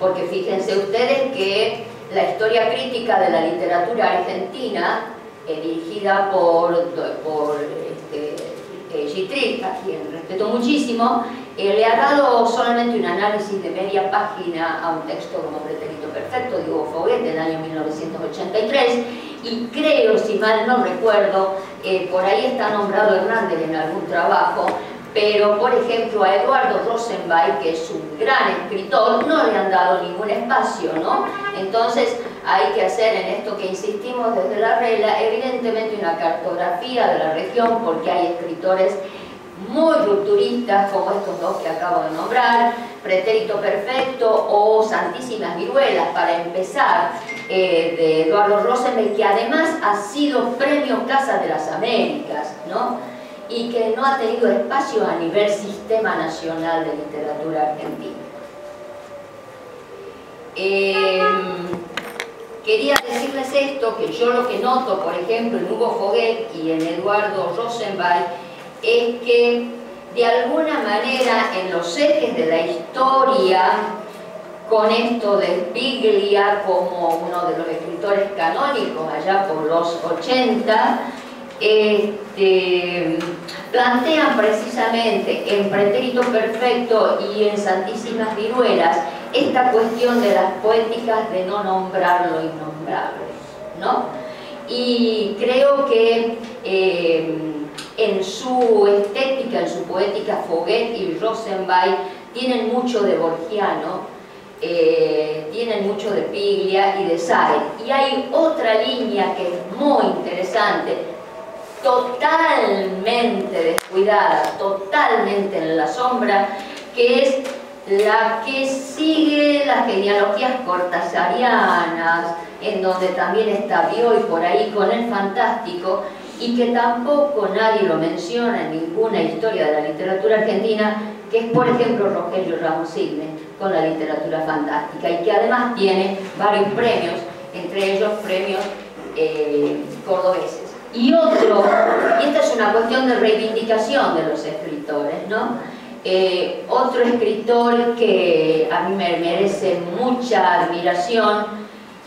porque fíjense ustedes que la historia crítica de la literatura argentina, eh, dirigida por, por este, a quien respeto muchísimo, eh, le ha dado solamente un análisis de media página a un texto como Pretérito Perfecto de Hugo Foguet del año 1983 y creo, si mal no recuerdo, eh, por ahí está nombrado Hernández en algún trabajo, pero por ejemplo a Eduardo Rosenbach, que es un gran escritor, no le han dado ningún espacio, ¿no? Entonces, hay que hacer en esto que insistimos desde la regla, evidentemente una cartografía de la región, porque hay escritores muy rupturistas como estos dos que acabo de nombrar, Pretérito Perfecto o Santísimas Viruelas, para empezar, eh, de Eduardo Rosenberg, que además ha sido premio Casa de las Américas, ¿no? Y que no ha tenido espacio a nivel Sistema Nacional de Literatura Argentina. Em, quería decirles esto, que yo lo que noto, por ejemplo, en Hugo Foguet y en Eduardo Rosenberg, es que de alguna manera en los ejes de la historia, con esto de Biglia como uno de los escritores canónicos allá por los 80, este, plantean precisamente en Pretérito Perfecto y en Santísimas Viruelas esta cuestión de las poéticas de no nombrar lo innombrable, ¿no? Y creo que eh, en su estética, en su poética, Foguet y Rosenbach tienen mucho de Borgiano, eh, tienen mucho de Piglia y de Sare. Y hay otra línea que es muy interesante, totalmente descuidada, totalmente en la sombra, que es la que sigue las genealogías cortasarianas, en donde también está Bioy por ahí con el fantástico, y que tampoco nadie lo menciona en ninguna historia de la literatura argentina, que es por ejemplo Rogelio Ramos Signe con la literatura fantástica y que además tiene varios premios, entre ellos premios eh, cordobeses. Y otro, y esta es una cuestión de reivindicación de los escritores, ¿no? Eh, otro escritor que a mí me merece mucha admiración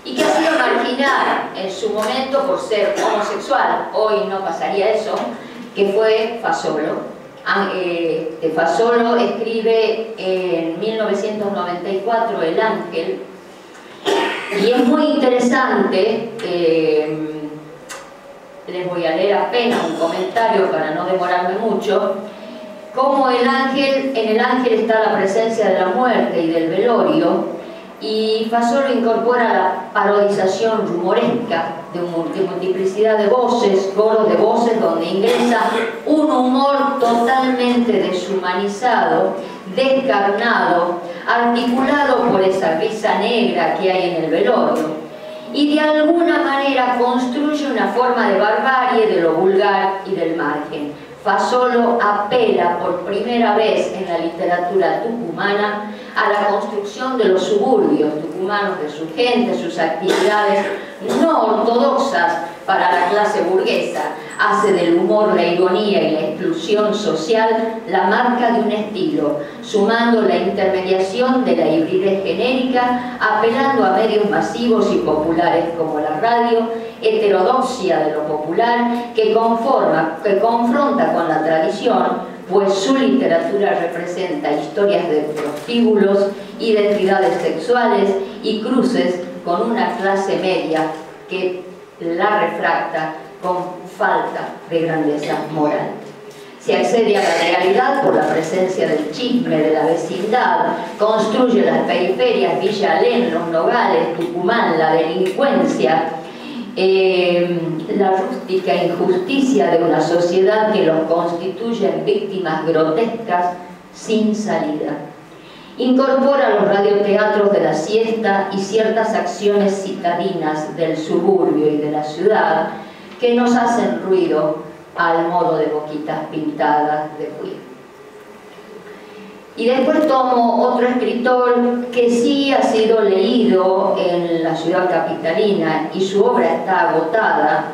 y que ha sido marginal en su momento por ser homosexual, hoy no pasaría eso, que fue Fasolo. Ah, eh, Fasolo escribe en 1994 El Ángel y es muy interesante eh, les voy a leer apenas un comentario para no demorarme mucho, cómo el ángel, en el ángel está la presencia de la muerte y del velorio, y Fasolo incorpora la parodización rumoresca de multiplicidad de voces, coros de voces donde ingresa un humor totalmente deshumanizado, descarnado, articulado por esa risa negra que hay en el velorio y de alguna manera construye una forma de barbarie de lo vulgar y del margen. Fasolo apela por primera vez en la literatura tucumana a la construcción de los suburbios tucumanos, de su gente, sus actividades no ortodoxas para la clase burguesa, hace del humor, la ironía y la exclusión social la marca de un estilo, sumando la intermediación de la hibridez genérica, apelando a medios masivos y populares como la radio, heterodoxia de lo popular, que, confronta con la tradición, pues su literatura representa historias de prostíbulos, identidades sexuales y cruces con una clase media que la refracta con falta de grandeza moral. Se accede a la realidad por la presencia del chisme de la vecindad, construye las periferias, Villa Alén, Los Nogales, Tucumán, la delincuencia, eh, la rústica injusticia de una sociedad que los constituye en víctimas grotescas sin salida. Incorpora los radioteatros de la siesta y ciertas acciones citadinas del suburbio y de la ciudad que nos hacen ruido al modo de boquitas pintadas de Puig. Y después tomo otro escritor que sí ha sido leído en la ciudad capitalina y su obra está agotada.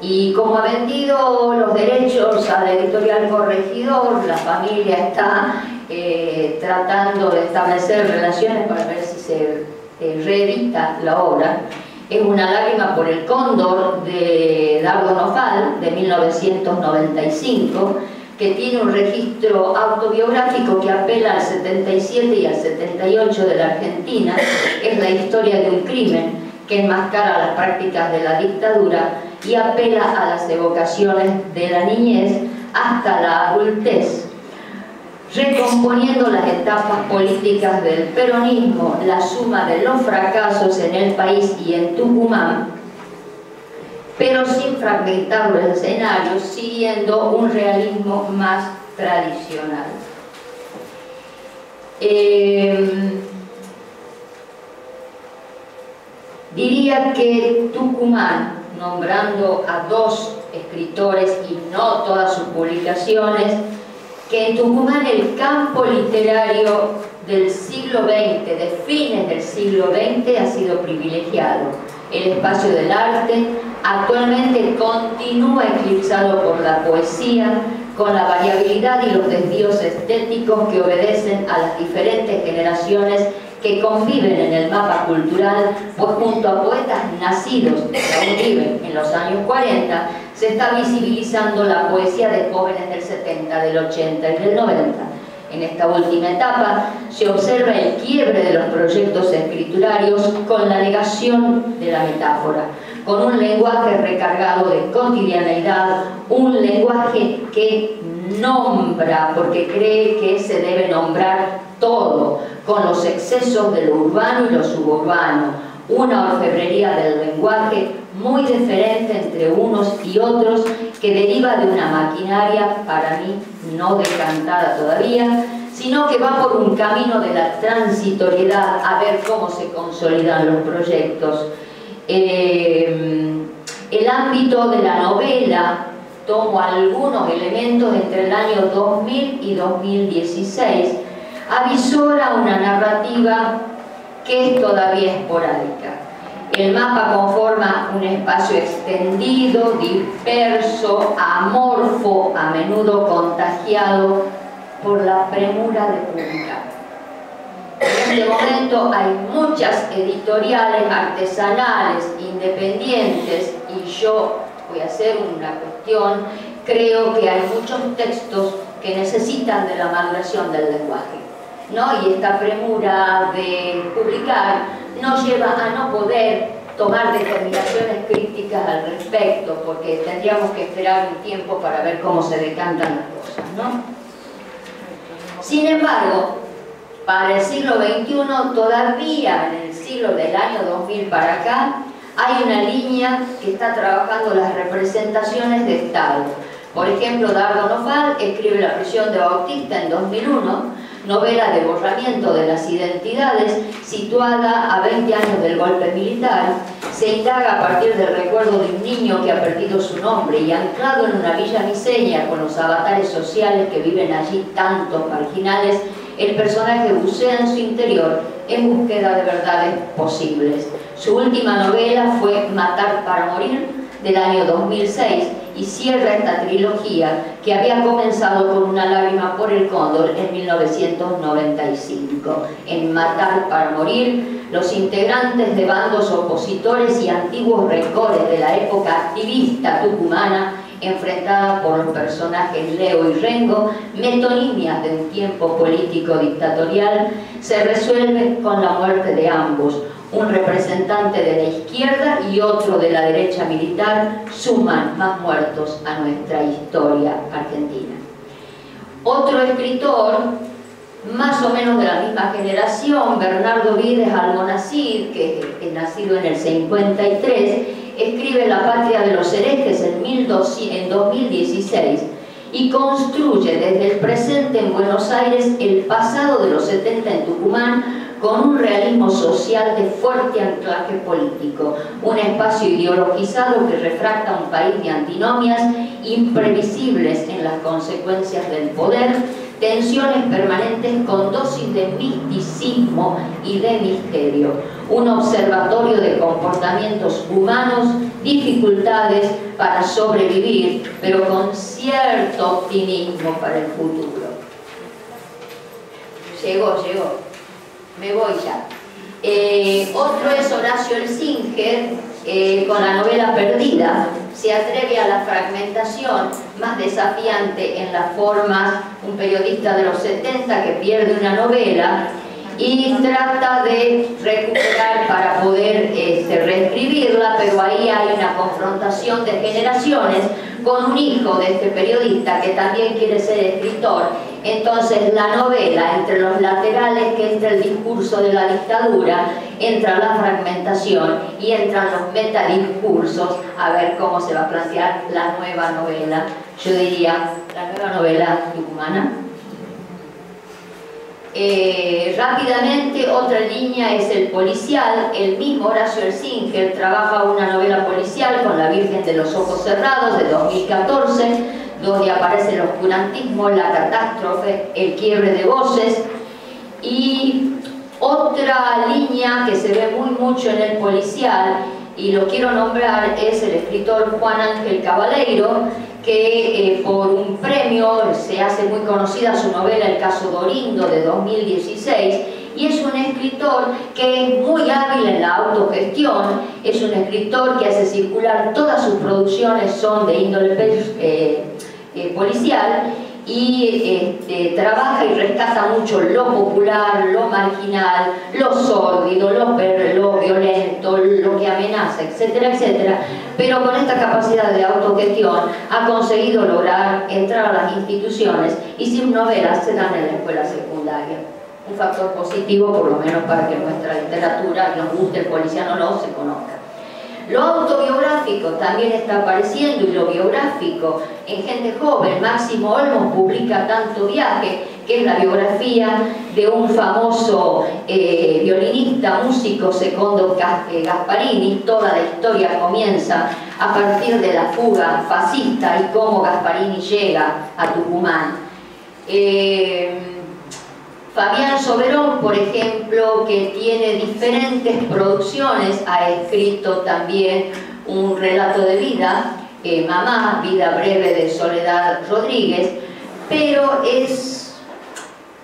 Y como ha vendido los derechos a la editorial Corregidor, la familia está eh, tratando de establecer relaciones para ver si se eh, reedita la obra. Es una lágrima por el cóndor de Dardo Nofal, de 1995, que tiene un registro autobiográfico que apela al 77 y al 78 de la Argentina. Es la historia de un crimen que enmascara las prácticas de la dictadura y apela a las evocaciones de la niñez hasta la adultez recomponiendo las etapas políticas del peronismo, la suma de los fracasos en el país y en Tucumán, pero sin fragmentar los escenarios, siguiendo un realismo más tradicional. Eh, diría que Tucumán, nombrando a dos escritores y no todas sus publicaciones, que en Tucumán el campo literario del siglo XX, de fines del siglo XX, ha sido privilegiado. El espacio del arte actualmente continúa eclipsado por la poesía, con la variabilidad y los desvíos estéticos que obedecen a las diferentes generaciones que conviven en el mapa cultural, pues junto a poetas nacidos que aún viven en los años 40, se está visibilizando la poesía de jóvenes del 70, del 80 y del 90. En esta última etapa se observa el quiebre de los proyectos escriturarios con la negación de la metáfora, con un lenguaje recargado de cotidianeidad, un lenguaje que nombra porque cree que se debe nombrar todo, con los excesos de lo urbano y lo suburbano, una orfebrería del lenguaje muy diferente entre unos y otros que deriva de una maquinaria, para mí, no decantada todavía, sino que va por un camino de la transitoriedad a ver cómo se consolidan los proyectos. Eh, el ámbito de la novela, tomo algunos elementos entre el año 2000 y 2016, avisora una narrativa que es todavía esporádica. El mapa conforma un espacio extendido, disperso, amorfo, a menudo contagiado por la premura de publicar. En este momento hay muchas editoriales artesanales, independientes, y yo voy a hacer una cuestión, creo que hay muchos textos que necesitan de la maduración del lenguaje. ¿no? Y esta premura de publicar nos lleva a no poder tomar determinaciones críticas al respecto, porque tendríamos que esperar un tiempo para ver cómo se decantan las cosas. ¿no? Sin embargo, para el siglo XXI, todavía en el siglo del año 2000 para acá, hay una línea que está trabajando las representaciones de Estado. Por ejemplo, Dardo Nofal escribe La prisión de Bautista en 2001, novela de borramiento de las identidades, situada a 20 años del golpe militar, se indaga a partir del recuerdo de un niño que ha perdido su nombre y anclado en una villa miseria con los avatares sociales que viven allí tantos marginales, el personaje bucea en su interior en búsqueda de verdades posibles. Su última novela fue Matar para morir, del año 2006, y cierra esta trilogía que había comenzado con una lágrima por el cóndor en 1995. En Matar para morir, los integrantes de bandos opositores y antiguos recores de la época activista tucumana enfrentada por los personajes Leo y Rengo, metonimias de un tiempo político dictatorial, se resuelve con la muerte de ambos. Un representante de la izquierda y otro de la derecha militar suman más muertos a nuestra historia argentina. Otro escritor, más o menos de la misma generación, Bernardo Vides Almonacid, que es nacido en el 53, escribe La patria de los herejes en, en 2016 y construye desde el presente en Buenos Aires el pasado de los 70 en Tucumán con un realismo social de fuerte anclaje político, un espacio ideologizado que refracta un país de antinomias imprevisibles en las consecuencias del poder, tensiones permanentes con dosis de misticismo y de misterio, un observatorio de comportamientos humanos, dificultades para sobrevivir, pero con cierto optimismo para el futuro. Llegó, llegó. Me voy ya. Eh, otro es Horacio Elsinger, eh, con la novela Perdida, se atreve a la fragmentación más desafiante en las formas, un periodista de los 70 que pierde una novela y trata de recuperar para poder este, reescribirla, pero ahí hay una confrontación de generaciones con un hijo de este periodista que también quiere ser escritor. Entonces la novela, entre los laterales que entra el discurso de la dictadura, entra la fragmentación y entran los metadiscursos, a ver cómo se va a plantear la nueva novela. Yo diría, la nueva novela tucumana. Eh, rápidamente, otra línea es el policial. El mismo Horacio Ersinger trabaja una novela policial con La Virgen de los Ojos Cerrados de 2014, donde aparece el oscurantismo, la catástrofe, el quiebre de voces. Y otra línea que se ve muy mucho en el policial, y lo quiero nombrar, es el escritor Juan Ángel Cabaleiro, que eh, por un premio se hace muy conocida su novela El caso Dorindo de 2016 y es un escritor que es muy hábil en la autogestión, es un escritor que hace circular todas sus producciones, son de índole eh, eh, policial y este, trabaja y rescata mucho lo popular, lo marginal, lo sórdido, lo, lo violento, lo que amenaza, etcétera, etcétera, pero con esta capacidad de autogestión ha conseguido lograr entrar a las instituciones y sin novelas se dan en la escuela secundaria. Un factor positivo, por lo menos para que nuestra literatura, nos guste el policiano no, se conozca. Lo autobiográfico también está apareciendo y lo biográfico en gente joven. Máximo Olmos publica Tanto Viaje, que es la biografía de un famoso eh, violinista, músico, Secondo eh, Gasparini. Toda la historia comienza a partir de la fuga fascista y cómo Gasparini llega a Tucumán. Eh, Fabián Soberón, por ejemplo, que tiene diferentes producciones, ha escrito también un relato de vida, eh, Mamá, vida breve de Soledad Rodríguez, pero es,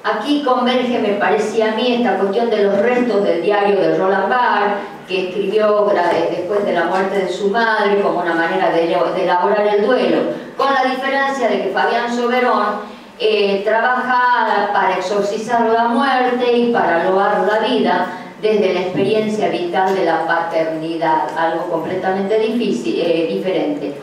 aquí converge, me parecía a mí, esta cuestión de los restos del diario de Roland Barthes, que escribió después de la muerte de su madre como una manera de, de elaborar el duelo, con la diferencia de que Fabián Soberón eh, trabaja para exorcizar la muerte y para loar la vida desde la experiencia vital de la paternidad, algo completamente difícil, eh, diferente.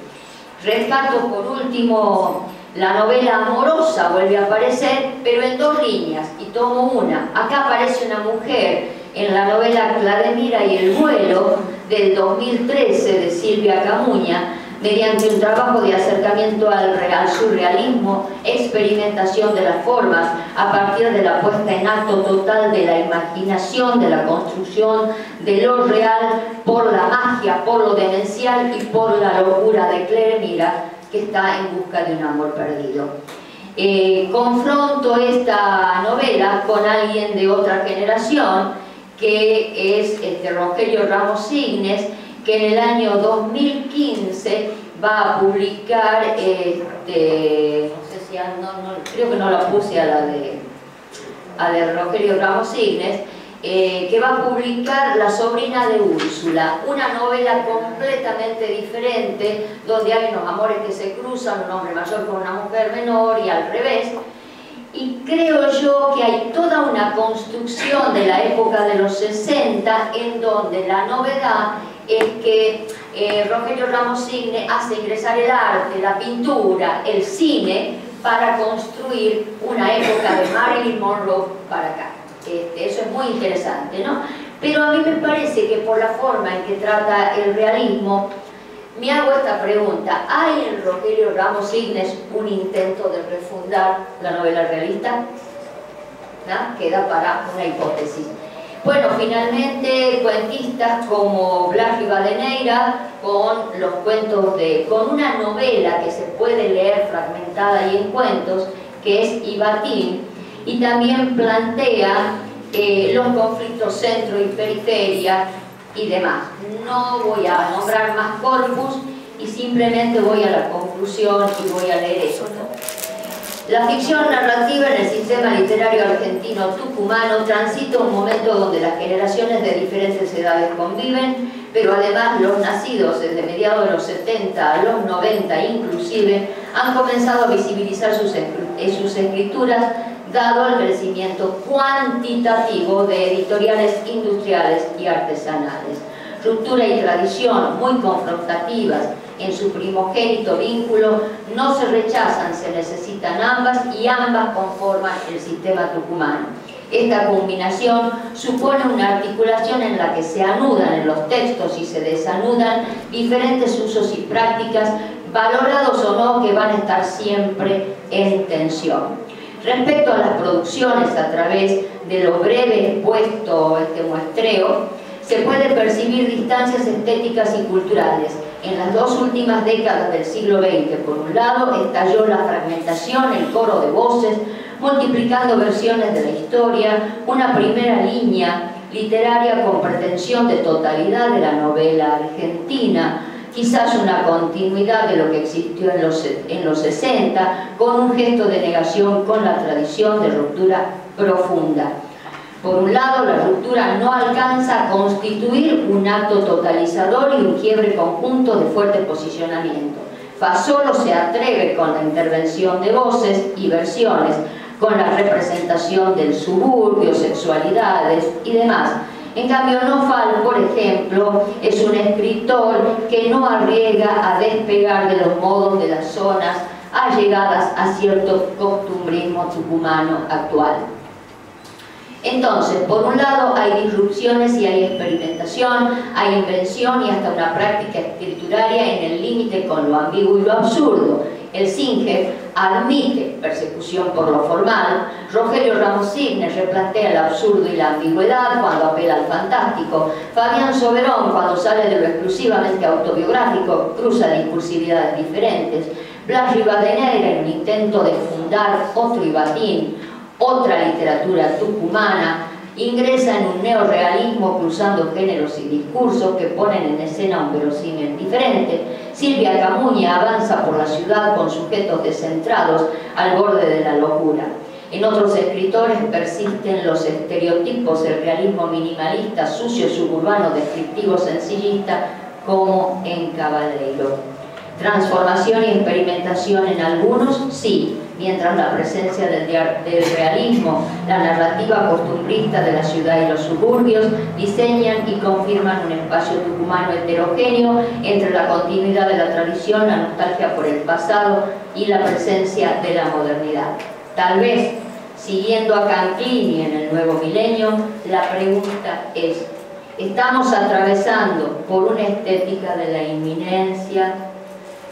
Rescato por último la novela amorosa, vuelve a aparecer, pero en dos líneas, y tomo una. Acá aparece una mujer en la novela Clademira y el vuelo del 2013 de Silvia Camuña, mediante un trabajo de acercamiento al, real, surrealismo, experimentación de las formas, a partir de la puesta en acto total de la imaginación, de la construcción de lo real por la magia, por lo demencial y por la locura de Claire Mira, que está en busca de un amor perdido. Eh, confronto esta novela con alguien de otra generación, que es este, Rogelio Ramos Signes, que en el año 2015 va a publicar, este, no sé si, no, creo que no la puse a la de, a de Rogelio Ramos Signes, eh, que va a publicar La sobrina de Úrsula, una novela completamente diferente, donde hay unos amores que se cruzan, un hombre mayor con una mujer menor y al revés, y creo yo que hay toda una construcción de la época de los 60 en donde la novedad es que eh, Rogelio Ramos Signe hace ingresar el arte, la pintura, el cine para construir una época de Marilyn Monroe para acá. Este, eso es muy interesante, ¿no? Pero a mí me parece que por la forma en que trata el realismo, me hago esta pregunta, ¿hay en Rogelio Ramos Signes un intento de refundar la novela realista? ¿No? Queda para una hipótesis. Bueno, finalmente cuentistas como Blas Rivadeneira con los cuentos de, con una novela que se puede leer fragmentada y en cuentos, que es Ibatín, y también plantea eh, los conflictos centro y periferia y demás. No voy a nombrar más corpus y simplemente voy a la conclusión y voy a leer esto. La ficción narrativa en el sistema literario argentino tucumano transita un momento donde las generaciones de diferentes edades conviven, pero además los nacidos desde mediados de los 70 a los 90 inclusive han comenzado a visibilizar sus, sus escrituras dado el crecimiento cuantitativo de editoriales industriales y artesanales. Ruptura y tradición, muy confrontativas en su primogénito vínculo, no se rechazan, se necesitan ambas y ambas conforman el sistema tucumano. Esta combinación supone una articulación en la que se anudan en los textos y se desanudan diferentes usos y prácticas, valorados o no, que van a estar siempre en tensión. Respecto a las producciones a través de lo breve expuesto este muestreo, se puede percibir distancias estéticas y culturales. En las dos últimas décadas del siglo XX, por un lado, estalló la fragmentación, el coro de voces, multiplicando versiones de la historia, una primera línea literaria con pretensión de totalidad de la novela argentina, quizás una continuidad de lo que existió en los, en los 60, con un gesto de negación con la tradición de ruptura profunda. Por un lado, la ruptura no alcanza a constituir un acto totalizador y un quiebre conjunto de fuerte posicionamiento. Fa solo se atreve con la intervención de voces y versiones, con la representación del suburbio, sexualidades y demás, en cambio, Nofal, por ejemplo, es un escritor que no arriesga a despegar de los modos de las zonas allegadas a cierto costumbrismo tucumano actual. Entonces, por un lado hay disrupciones y hay experimentación, hay invención y hasta una práctica escrituraria en el límite con lo ambiguo y lo absurdo. El Singe admite persecución por lo formal, Rogelio Ramos Signes replantea el absurdo y la ambigüedad cuando apela al fantástico, Fabián Soberón cuando sale de lo exclusivamente autobiográfico cruza discursividades diferentes, Blas Rivadeneira en un intento de fundar otro Ibatín, otra literatura tucumana, ingresa en un neorealismo cruzando géneros y discursos que ponen en escena un verosímil diferente. Silvia Camuña avanza por la ciudad con sujetos descentrados al borde de la locura. En otros escritores persisten los estereotipos del realismo minimalista, sucio, suburbano, descriptivo, sencillista, como en Caballero. Transformación y experimentación en algunos, sí, mientras la presencia del, realismo, la narrativa costumbrista de la ciudad y los suburbios diseñan y confirman un espacio tucumano heterogéneo entre la continuidad de la tradición, la nostalgia por el pasado y la presencia de la modernidad. Tal vez, siguiendo a Canclini en el nuevo milenio, la pregunta es, ¿estamos atravesando por una estética de la inminencia,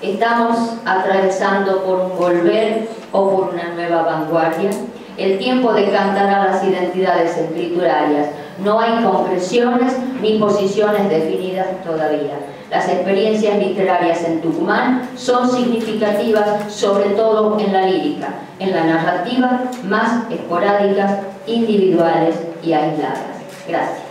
Estamos atravesando por un volver o por una nueva vanguardia. El tiempo decantará las identidades escriturarias. No hay concreciones ni posiciones definidas todavía. Las experiencias literarias en Tucumán son significativas sobre todo en la lírica, en la narrativa más esporádicas, individuales y aisladas. Gracias.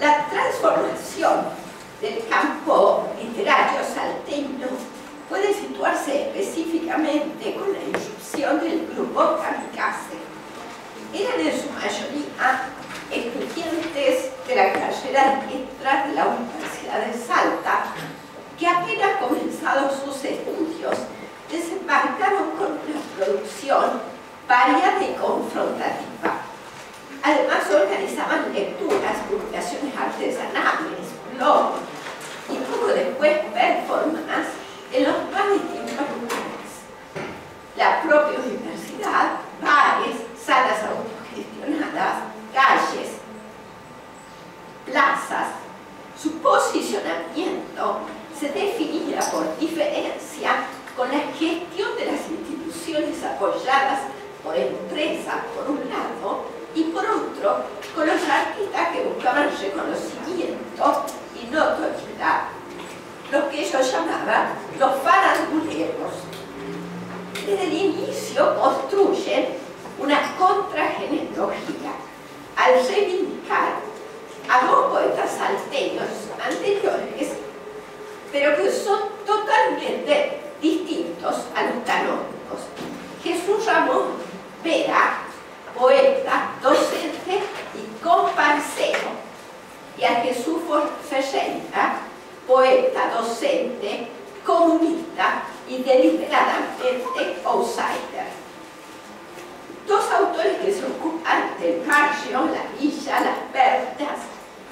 transformación del campo literario salteño puede situarse específicamente con la irrupción del grupo kamikaze. Eran en su mayoría estudiantes de la carrera de letras de la Universidad de Salta, que apenas comenzados sus estudios, desembarcaron con una producción variada y confrontativa. Además organizaban lecturas, publicaciones artesanales, blogs y poco después performances en los más distintos lugares. La propia universidad, bares, salas autogestionadas, calles, plazas, su posicionamiento se definía por diferencia con la gestión de las instituciones apoyadas por empresas, por un lado, y por otro, con los artistas que buscaban reconocimiento y notoriedad, lo que ellos llamaban los faranduleros. Desde el inicio construyen una contragenealogía al reivindicar a dos poetas salteños anteriores, pero que son totalmente distintos a los canónicos. Jesús Ramón Vera, poeta, docente y comparsero, y a Jesús Ferreira, poeta, docente, comunista y deliberadamente outsider dos autores que se ocupan del barrio, la villa, las pertas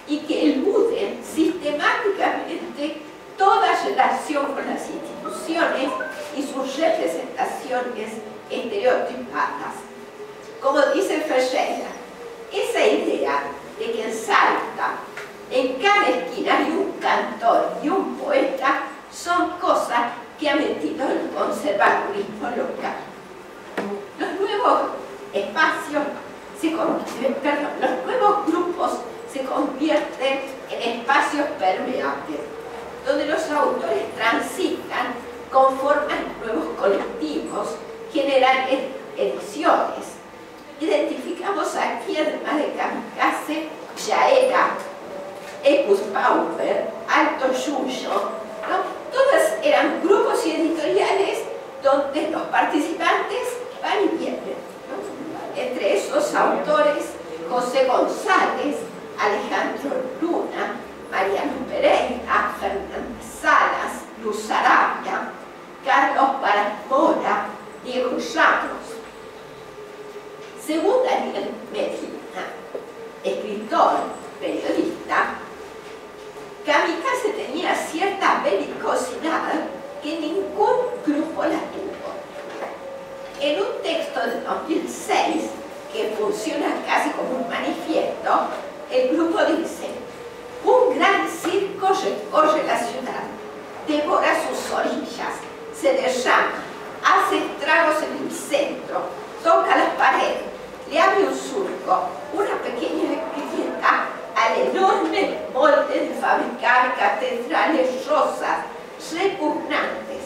y que eluden sistemáticamente toda relación con las instituciones y sus representaciones estereotipadas. Como dice Ferreira, esa idea de que en Salta, en cada esquina hay un cantor y un poeta, son cosas que ha metido el conservadurismo local. Los nuevos espacios, se perdón, los nuevos grupos se convierten en espacios permeables, donde los autores transitan, conforman nuevos colectivos, generan ediciones. Identificamos aquí, además de Kamikaze, Yaera, Ecus Power, Alto Yuyo, ¿no? todas eran grupos y editoriales donde los participantes van y vienen entre esos autores José González, Alejandro Luna, Mariano Pereira, Fernanda Salas, Luz Arabia, Carlos Paramora, Diego Ramos. Según Daniel escritor, periodista, Kamikaze tenía cierta belicosidad que ningún grupo la tuvo. En un texto de 2006 que funciona casi como un manifiesto, el grupo dice, un gran circo recorre la ciudad, devora sus orillas, se derrama, hace estragos en el centro, toca las paredes, le abre un surco, una pequeña grieta al enorme molde de fabricar catedrales rosas, repugnantes,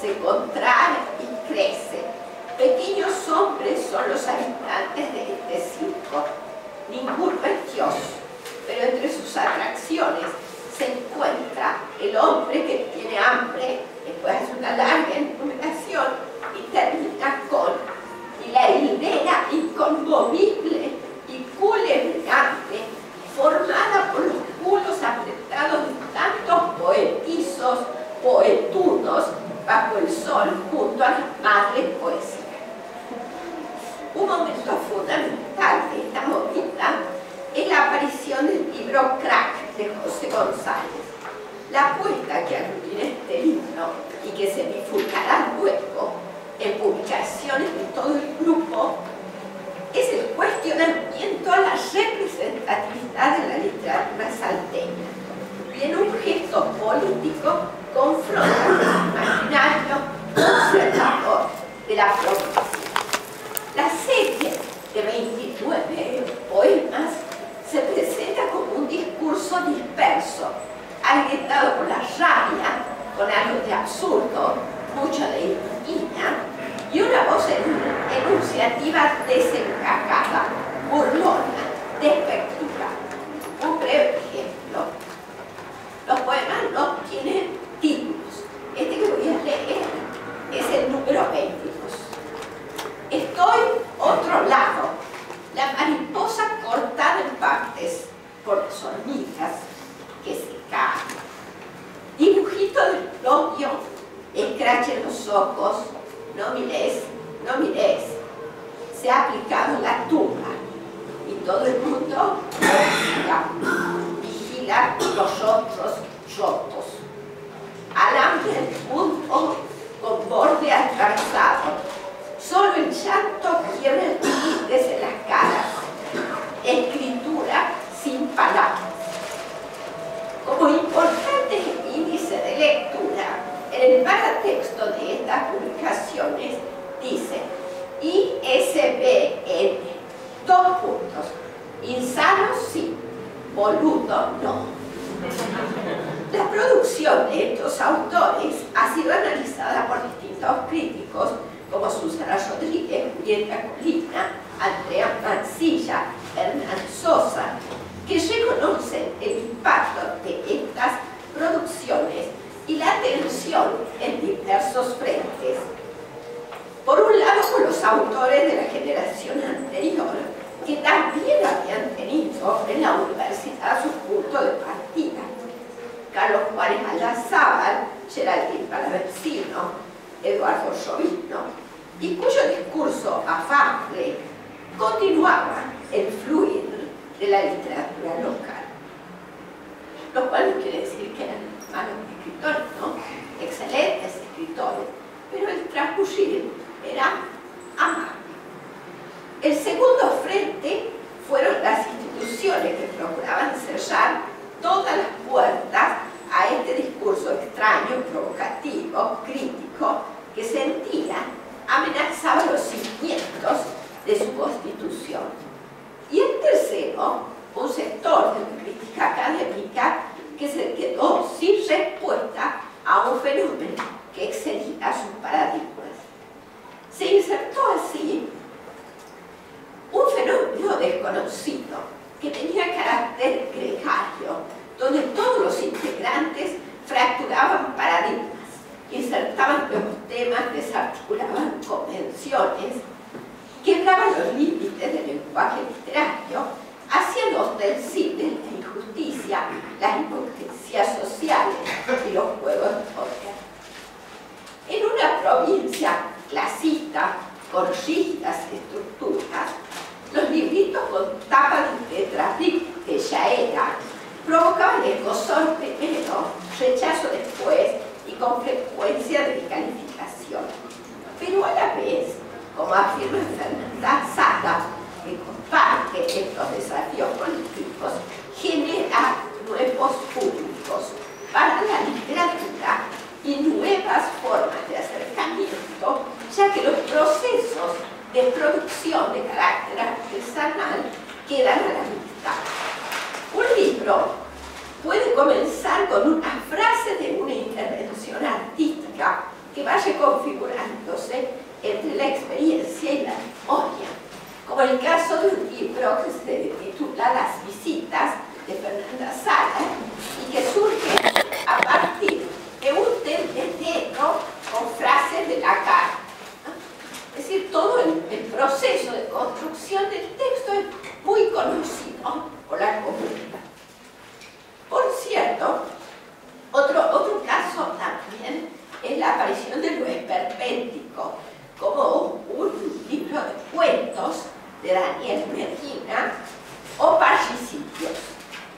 se contrae y crece. Pequeños hombres son los habitantes de este circo, ningún religioso, pero entre sus atracciones se encuentra el hombre que tiene hambre, después hace una larga enumeración y termina con y la hilera inconmovible y culebreante formada por los culos apretados de tantos poetizos, poetudos bajo el sol junto a las madres poesías. Un momento fundamental de esta movida es la aparición del libro Crack de José González. La apuesta que aglutina este libro y que se bifurcará luego en publicaciones de todo el grupo es el cuestionamiento a la representatividad de la literatura salteña y en un gesto político confronta el imaginario conservador de la provincia. La serie de 29 poemas se presenta como un discurso disperso, alimentado por la rabia, con algo de absurdo, mucho de y una voz enunciativa desencajada, burlona, despectiva. Un breve ejemplo. Los poemas no tienen títulos. Este que voy a leer es el número 22. Estoy otro lado. La mariposa cortada en partes por las hormigas que se caen. Dibujito del novio, escrache los ojos, Se ha aplicado la tumba y todo el mundo vigila, vigila los otros rotos. Alambre el punto con borde atravesado. Solo el llanto quiebra el límites en las caras. Escritura sin palabras. Como importante índice de lectura, en el paratexto de estas publicaciones dice ISBN, dos puntos, insano sí, boludo no. La producción de estos autores ha sido analizada por distintos críticos como Susana Rodríguez, Julieta Colina, Andrea Mancilla, Hernán Sosa, que reconocen el impacto de estas producciones y la tensión en diversos frentes. Por un lado, con los autores de la generación anterior, que también habían tenido en la universidad su punto de partida. Carlos Juárez Alazábal, Geraldine Palavecino, Eduardo Jovino, y cuyo discurso afable continuaba el fluir de la literatura local. Lo cual no quiere decir que eran malos escritores, ¿no? Excelentes escritores, pero el transcurrir era amable. El segundo frente fueron las instituciones que procuraban cerrar todas las puertas a este discurso extraño, provocativo, crítico, que sentían amenazaba los cimientos de su constitución. Y el tercero, un sector de la crítica académica que se quedó sin respuesta a un fenómeno que excedía sus paradigmas. Se insertó así un fenómeno desconocido que tenía carácter gregario, donde todos los fracturaban paradigmas insertaban nuevos temas, desarticulaban convenciones, quebraban los límites del lenguaje literario, hacían ostensibles la injusticia, las hipocresías sociales y los juegos de poder. En una provincia clasista, con rígidas estructuras, los libritos con tapa de letra que ya era, provocaban escosor primero, rechazo después, y con frecuencia de descalificación. Pero a la vez, como afirma Fernanda Sata, que comparte estos desafíos políticos, genera nuevos públicos para la literatura y nuevas formas de acercamiento, ya que los procesos de producción de carácter artesanal quedan a la vista. Un libro puede comenzar con una frase de una intervención artística que vaya configurándose entre la experiencia y la memoria, como el caso de un libro que se titula Las visitas de Fernanda Sala y que surge a partir de un tendero con frases de la carta. Es decir, todo el, el proceso de construcción del texto es muy conocido por la comunidad. Por cierto, otro, otro caso también es la aparición de lo esperpéntico, como un libro de cuentos de Daniel Medina o parricipios.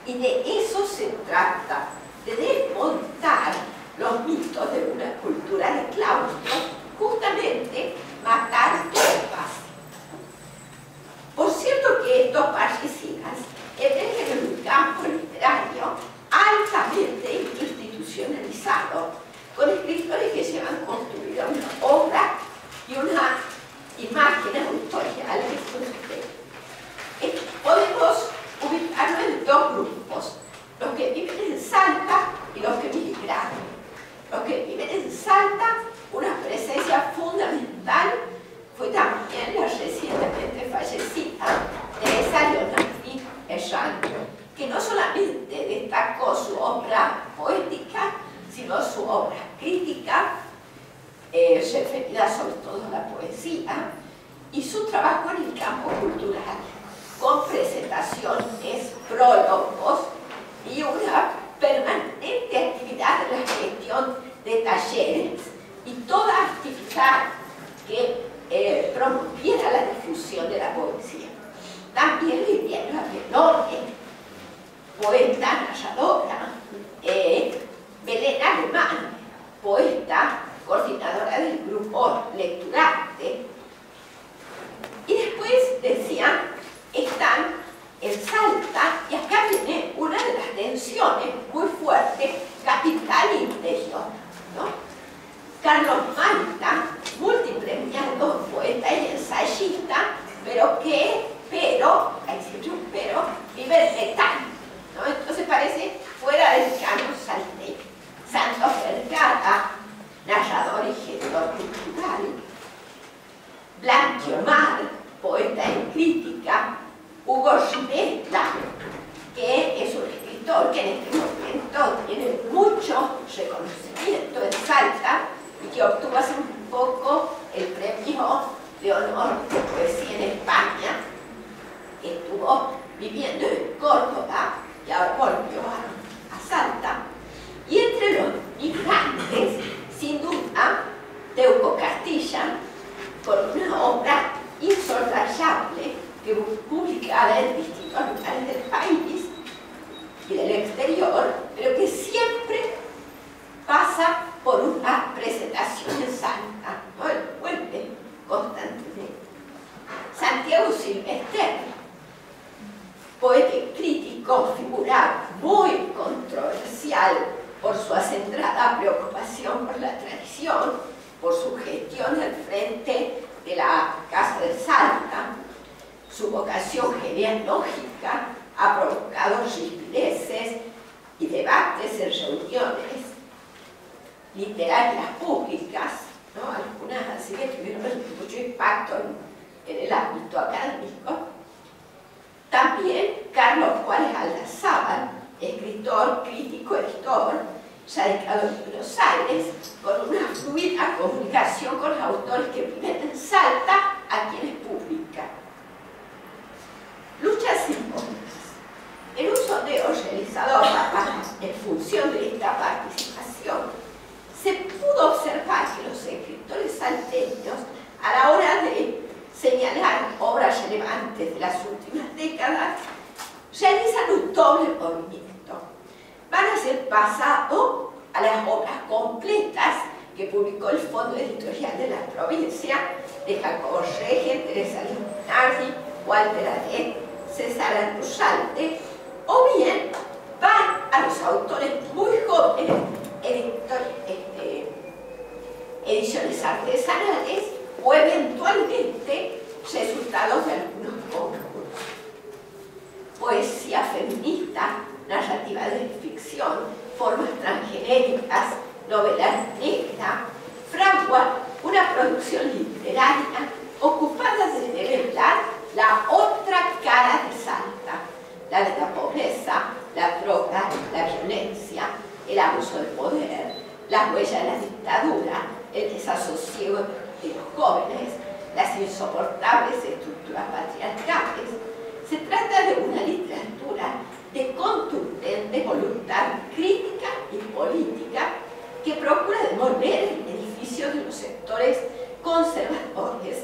Y de eso se trata, de desmontar los mitos de una cultura de claustro, justamente matar tropas. Por cierto que estos parricidas emergen en un campo literario altamente institucionalizado, con escritores que se han construido una obra y una imagen auditorial que Podemos ubicarlo en dos grupos, los que viven en Salta y los que migraron. Los que viven en Salta, una presencia fundamental fue también la recientemente fallecida Teresa Leonardi que no solamente destacó su obra poética, sino su obra crítica, eh, referida sobre todo a la poesía, y su trabajo en el campo cultural. con presentaciones, prólogos y una permanente actividad de la gestión de talleres y toda actividad que eh, promoviera la difusión de la poesía. También Liliana Pelone, poeta, narradora, eh, Belén Alemán, poeta, coordinadora del grupo Lecturante. Y después decían, están en Salta, y acá viene una de las tensiones muy fuertes, capital e interior. ¿no? Carlos Malta, multipremiado poeta y ensayista, pero que, pero, hay siempre un pero, vive en metal. ¿no? Entonces parece fuera del canon salteño. Santos Vergara, narrador y gestor cultural. Blanquio Mar, poeta y crítica. Hugo Ginella, que es un escritor que en este momento tiene mucho reconocimiento en Salta, y que obtuvo hace un poco el premio de honor de poesía en España, estuvo viviendo en Córdoba y ahora volvió a, Salta. Y entre los migrantes, sin duda, Teuco Castilla, con una obra insoslayable que publicada en distintos lugares del país y del exterior, pero que siempre pasa por una presentación en Santa, ¿no? el puente constantemente. Santiago Silvestre, poeta y crítico, figura muy controversial por su acentrada preocupación por la tradición, por su gestión al frente de la Casa de Salta, su vocación genealógica ha provocado rispideces y debates en reuniones literarias públicas, ¿no? algunas así que tuvieron mucho impacto en, el ámbito académico. También Carlos Juárez Aldazábal, escritor, crítico, editor, radicado en Buenos Aires, con una fluida comunicación con los autores que viven en Salta, a quienes publica. Luchas simbólicas. En un sondeo realizado en función de esta participación, se pudo observar que los escritores salteños, a la hora de señalar obras relevantes de las últimas décadas, realizan un doble movimiento. Van a ser pasados a las obras completas que publicó el Fondo Editorial de la provincia de Jacobo Regen, Teresa Limonardi, Walter Adet, César Andrusalte, o bien van a los autores muy jóvenes este, ediciones artesanales o eventualmente resultados de algunos concursos. Poesía feminista, narrativa de ficción, formas transgenéricas, novela negra, fragua una producción literaria ocupada de revelar la otra cara de Salta, la de la pobreza, la droga, la violencia, el abuso del poder, las huellas de la dictadura, el desasosiego de los jóvenes, las insoportables estructuras patriarcales. Se trata de una literatura de contundente voluntad crítica y política que procura devolver el edificio de los sectores conservadores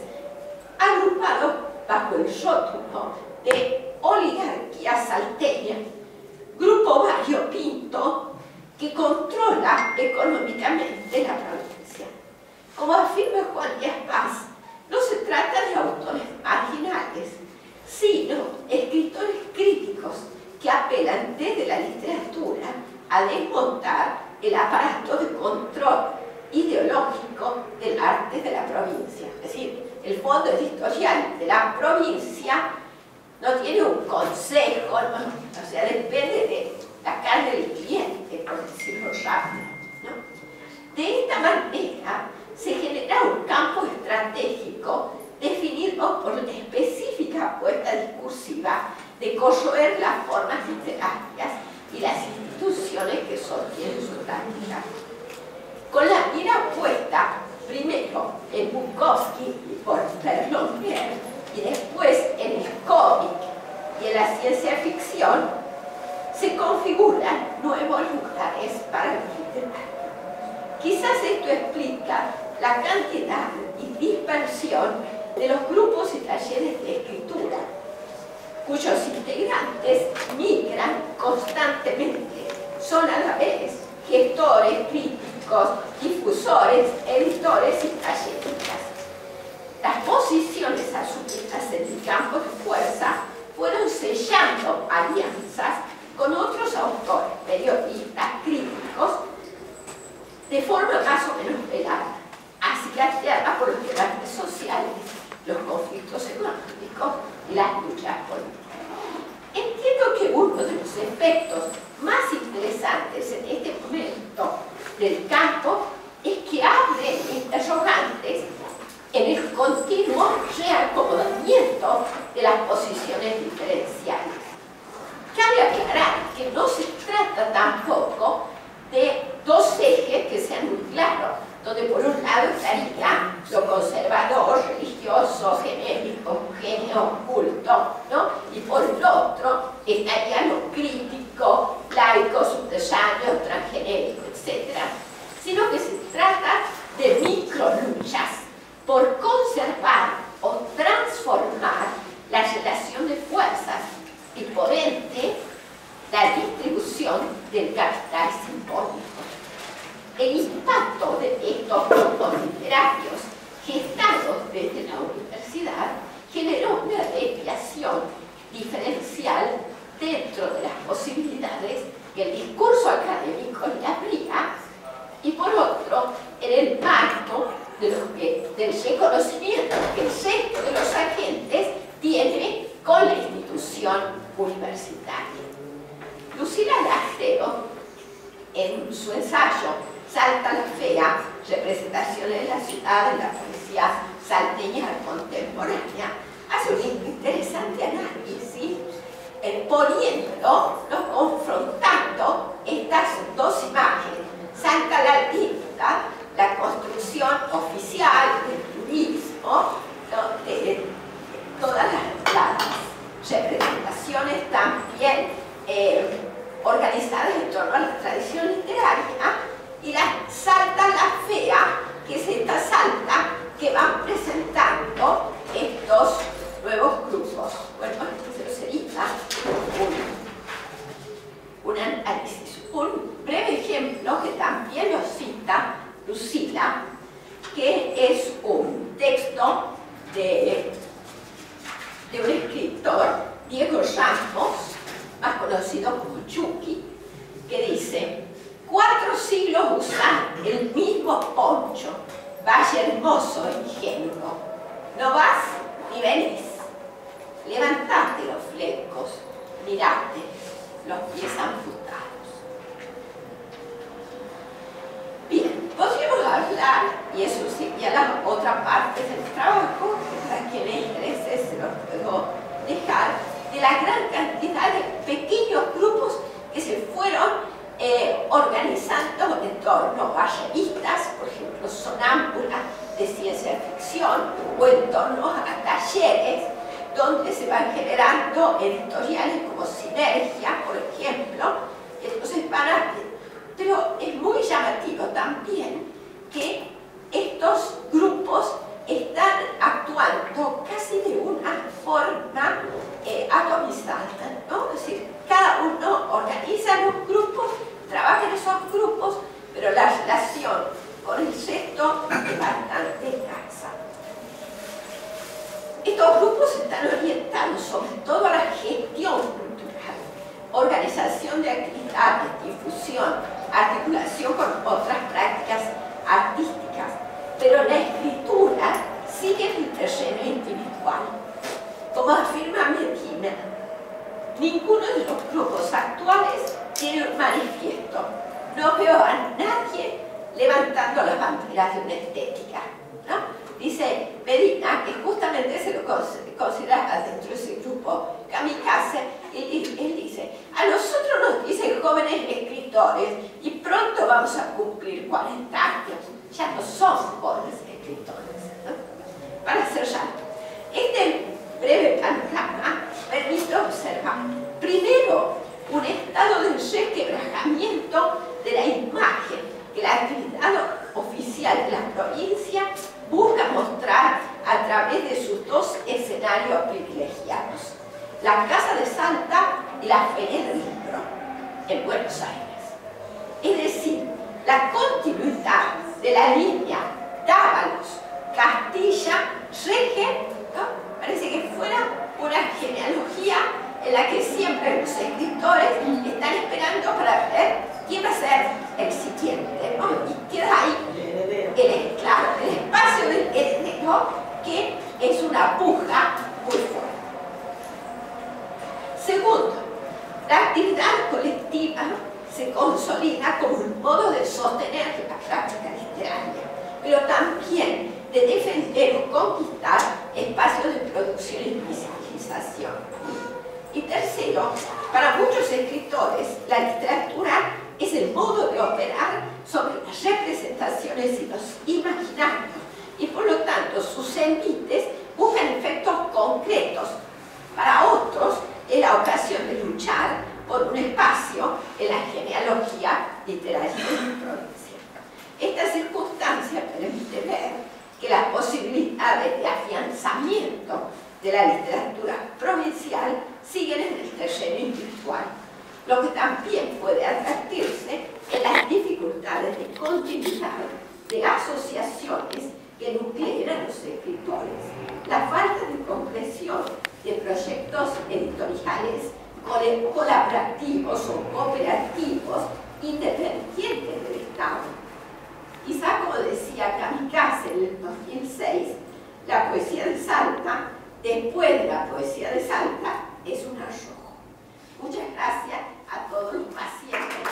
agrupados bajo el rótulo de oligarquía salteña, grupo variopinto que controla económicamente la provincia. Como afirma Juan Díaz Paz, no se trata de autores marginales, sino escritores críticos que apelan desde la literatura a desmontar el aparato de control ideológico del arte de la provincia. Es decir, el fondo editorial de la provincia no tiene un consejo, o sea, depende de de la poesía salteña contemporánea, hace un interesante análisis eh, poniendo, ¿no? confrontando estas dos imágenes. Salta la tinta, la construcción oficial del turismo, de, todas las, representaciones también eh, organizadas en torno a la tradición literaria, y la salta la fea, que es esta salta que van presentando estos nuevos grupos. Bueno, se sería un, un análisis. Un breve ejemplo que también lo cita Lucila, que es un texto de, de un escritor, Diego Ramos, más conocido como Chucky, que dice, cuatro siglos usan el mismo poncho, vaya hermoso e ingenuo, no vas ni venís, levantate los flecos, mirate los pies amputados. Bien, podríamos hablar, y eso sería la otra parte del trabajo, para quien le interese se lo puedo dejar, de la gran cantidad de pequeños grupos que se fueron eh, organizando en torno a revistas, por ejemplo, Sonámbula de ciencia ficción, o en torno a talleres donde se van generando editoriales como Sinergia, por ejemplo, entonces van a pero es muy llamativo también que estos grupos están actuando casi de una forma eh, atomizada, ¿no? Es decir, cada uno organiza los grupos, trabaja en esos grupos, pero la relación con el resto es bastante escasa. Estos grupos están orientados sobre todo a la gestión cultural, organización de actividades, difusión, articulación con otras prácticas artísticas, pero la escritura sigue el terreno individual. Como afirma Medina, ninguno de los grupos actuales tiene un manifiesto. No veo a nadie levantando las banderas de una estética. Dice Medina, que justamente se lo considera dentro de ese grupo kamikaze, y él dice, a nosotros nos dicen jóvenes escritores y pronto vamos a cumplir 40 años. Ya no somos jóvenes escritores. Para cerrar, este breve panorama permite observar, primero, un estado de resquebrajamiento de la imagen que la actividad oficial de la provincia busca mostrar a través de sus dos escenarios privilegiados, la Casa de Salta y la Feria del Libro, en Buenos Aires. Es decir, la continuidad de la línea Dávalos, Castilla, Rege, parece que fuera una genealogía en la que siempre los escritores están esperando para ver quién va a ser el siguiente, Y queda ahí el, claro, el espacio del heredero que es una puja muy fuerte. Segundo, la actividad colectiva se consolida como un modo de sostener la práctica literaria, pero también de defender o conquistar espacios de producción y Y tercero, para muchos escritores, la literatura es el modo de operar sobre las representaciones y los imaginarios, y por lo tanto sus élites buscan efectos concretos. Para otros, es la ocasión de luchar por un espacio en la genealogía literaria de la provincia. Esta circunstancia permite ver que las posibilidades de afianzamiento de la literatura provincial siguen en el terreno individual, lo que también puede advertirse en las dificultades de continuidad de asociaciones que nucleen a los escritores, la falta de concreción de proyectos editoriales colaborativos o cooperativos independientes del Estado. Quizá, como decía Kamikaze en el 2006, la poesía de Salta, Después de la poesía de Salta, es un arrojo. Muchas gracias a todos los pacientes.